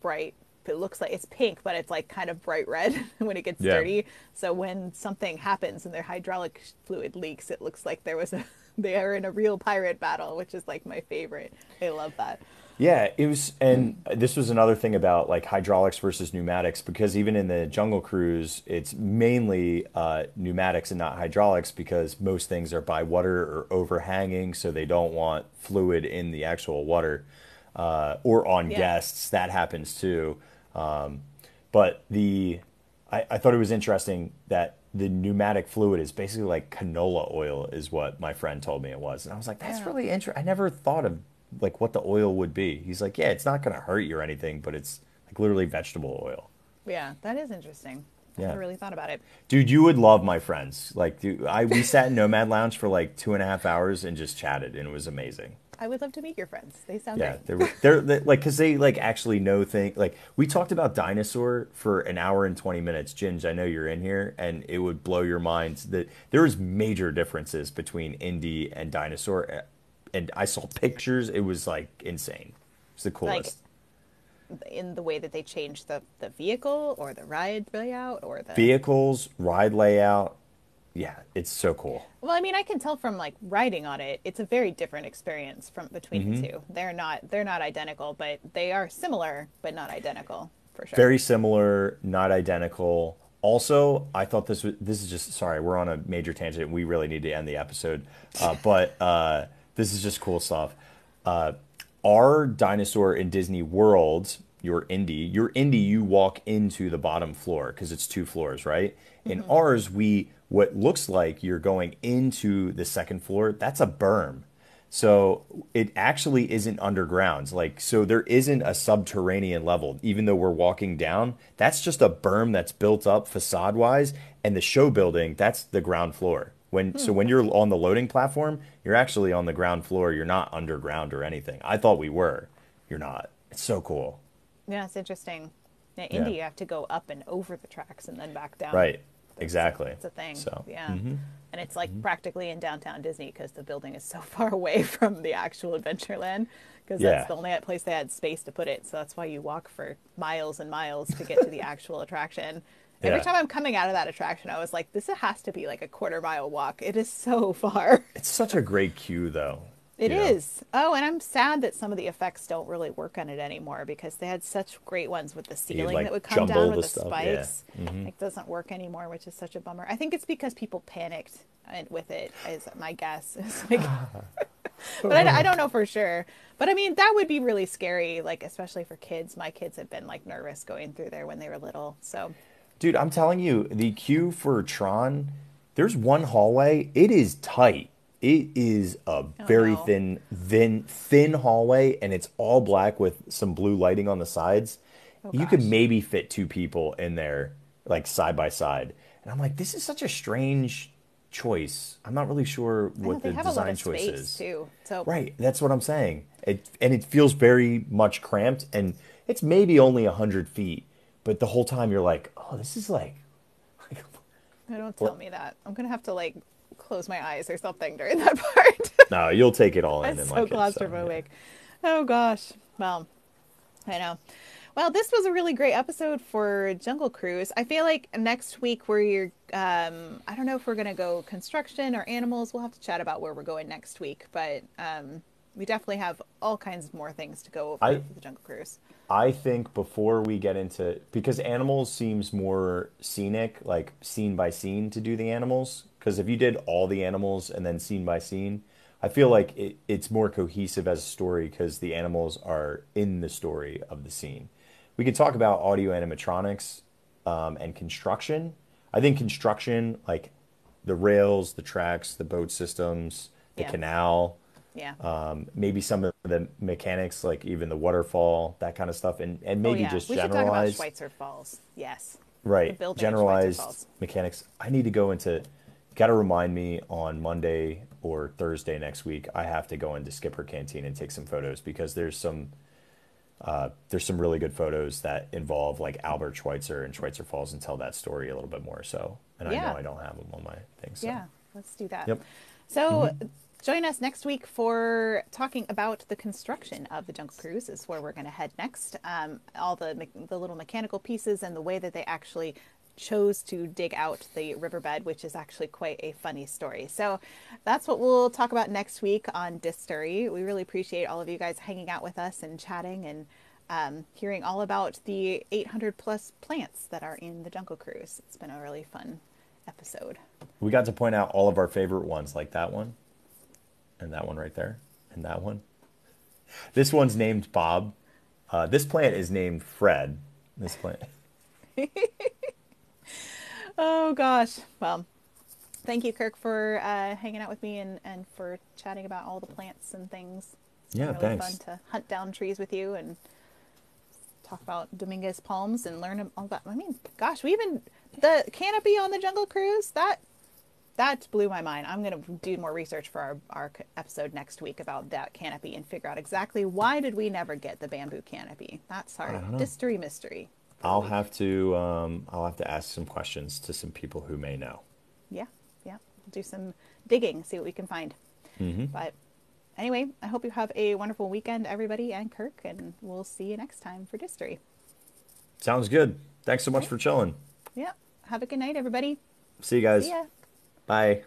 bright. It looks like it's pink, but it's like kind of bright red [LAUGHS] when it gets Yeah. dirty. So when something happens and their hydraulic fluid leaks, it looks like there was a [LAUGHS] they are in a real pirate battle, which is like my favorite. I love that. Yeah, it was, and this was another thing about like hydraulics versus pneumatics because even in the Jungle Cruise, it's mainly uh, pneumatics and not hydraulics because most things are by water or overhanging, so they don't want fluid in the actual water uh, or on Yeah. guests. That happens too. Um, but the I, I thought it was interesting that the pneumatic fluid is basically like canola oil, is what my friend told me it was, and I was like, that's really interesting. I never thought of like what the oil would be. He's like, yeah, it's not going to hurt you or anything, but it's like literally vegetable oil. Yeah, that is interesting. I Yeah. never really thought about it. Dude, you would love my friends. Like, dude, I we sat in Nomad Lounge for like two and a half hours and just chatted, and it was amazing. I would love to meet your friends. They sound Yeah, great. they're, they're, they like because they like actually know things. Like we talked about dinosaur for an hour and twenty minutes. Ginge, I know you're in here, and it would blow your mind that there is major differences between Indy and dinosaur. Eh, and I saw pictures; it was like insane. It's the coolest. in the way that they change the, the vehicle or the ride layout or the Vehicles, ride layout, yeah, it's so cool. well i mean i can tell from like riding on it it's a very different experience from between Mm-hmm. the two they're not they're not identical but they are similar but not identical for sure Very similar, not identical. Also, I thought this was this is just sorry, we're on a major tangent. We really need to end the episode, [LAUGHS] uh, but uh, this is just cool stuff. Uh, our dinosaur in Disney World, your Indy, your Indy, you walk into the bottom floor because it's two floors, right? In ours, we what looks like you're going into the second floor. That's a berm. So it actually isn't underground. Like so there isn't a subterranean level even though we're walking down. That's just a berm that's built up facade wise and the show building that's the ground floor. When so when you're on the loading platform, you're actually on the ground floor. You're not underground or anything. I thought we were. You're not. It's so cool. yeah it's interesting yeah, Yeah. indy you have to go up and over the tracks and then back down Right. Exactly. it's a thing So mm-hmm. yeah and it's like practically in downtown disney because the building is so [LAUGHS] far away from the actual adventureland because Yeah. that's the only place they had space to put it so that's why you walk for miles and miles to get to the [LAUGHS] actual attraction every Yeah. time i'm coming out of that attraction i was like this has to be like a quarter mile walk it is so [LAUGHS] far It's such a great queue though. It you is. Oh, and I'm sad that some of the effects don't really work on it anymore because they had such great ones with the ceiling like, that would come down with the stuff, yeah. spikes. Mm-hmm. It doesn't work anymore, which is such a bummer. I think it's because people panicked uh, with it, is my guess. [LAUGHS] It's like, [LAUGHS] but I, I don't know for sure. But I mean, that would be really scary, like especially for kids. My kids have been like nervous going through there when they were little. So Dude, I'm telling you, the queue for Tron, there's one hallway. It is tight. It is a oh, very no. thin, thin, thin hallway, and it's all black with some blue lighting on the sides. Oh, you could maybe fit two people in there, like side by side. And I'm like, this is such a strange choice. I'm not really sure what the have a lot design choice is. too. So Right, that's what I'm saying. It and it feels very much cramped, and it's maybe only hundred feet, but the whole time you're like, oh, this is like, [LAUGHS] no, don't tell me that. I'm gonna have to like close my eyes or something during that [LAUGHS] part. no, you'll take it all in. And so like it, so, claustrophobic. Oh gosh. Well, I know. Well, this was a really great episode for Jungle Cruise. I feel like next week we're, um, I don't know if we're going to go construction or animals. We'll have to chat about where we're going next week, but um, we definitely have all kinds of more things to go over I- for the Jungle Cruise. I think before we get into because animals seems more scenic, like scene by scene to do the animals. Because if you did all the animals and then scene by scene, I feel like it, it's more cohesive as a story because the animals are in the story of the scene. We could talk about audio animatronics um, and construction. I think construction, like the rails, the tracks, the boat systems, the Yeah. canal, Yeah. um, maybe some of the mechanics, like even the waterfall, that kind of stuff, and, and maybe oh, yeah. just we should talk about Schweitzer Falls. Yes. right? the building of Schweitzer Generalized mechanics. I need to go into. Got to remind me on Monday or Thursday next week. I have to go into Skipper Canteen and take some photos because there's some. Uh, there's some really good photos that involve like Albert Schweitzer and Schweitzer Falls and tell that story a little bit more. So, and I know I don't have them on my thing. So. Yeah, let's do that. Yep. So join us next week for talking about the construction of the Jungle Cruise. Is where we're going to head next. Um, all the me- the little mechanical pieces and the way that they actually chose to dig out the riverbed, which is actually quite a funny story. So that's what we'll talk about next week on Distory. We really appreciate all of you guys hanging out with us and chatting and um, hearing all about the 800 plus plants that are in the Jungle Cruise. It's been a really fun episode. We got to point out all of our favorite ones, like that one, and that one right there, and that one. This one's named Bob. Uh, this plant is named Fred. This plant. [LAUGHS] Oh gosh. Well, thank you, Kirk, for uh, hanging out with me and, and for chatting about all the plants and things. It's Yeah, really thanks. fun to hunt down trees with you and talk about Dominguez palms and learn all about. I mean, gosh, we even the canopy on the Jungle Cruise that that blew my mind. I'm gonna do more research for our our episode next week about that canopy and figure out exactly why did we never get the bamboo canopy. That's our mystery mystery. I'll have to. Um, I'll have to ask some questions to some people who may know. yeah, yeah. Do some digging, see what we can find. But anyway, I hope you have a wonderful weekend, everybody, and Kirk, and we'll see you next time for Distory. Sounds good. Thanks so much for chilling. Yeah. Have a good night, everybody. See you guys. See. Bye.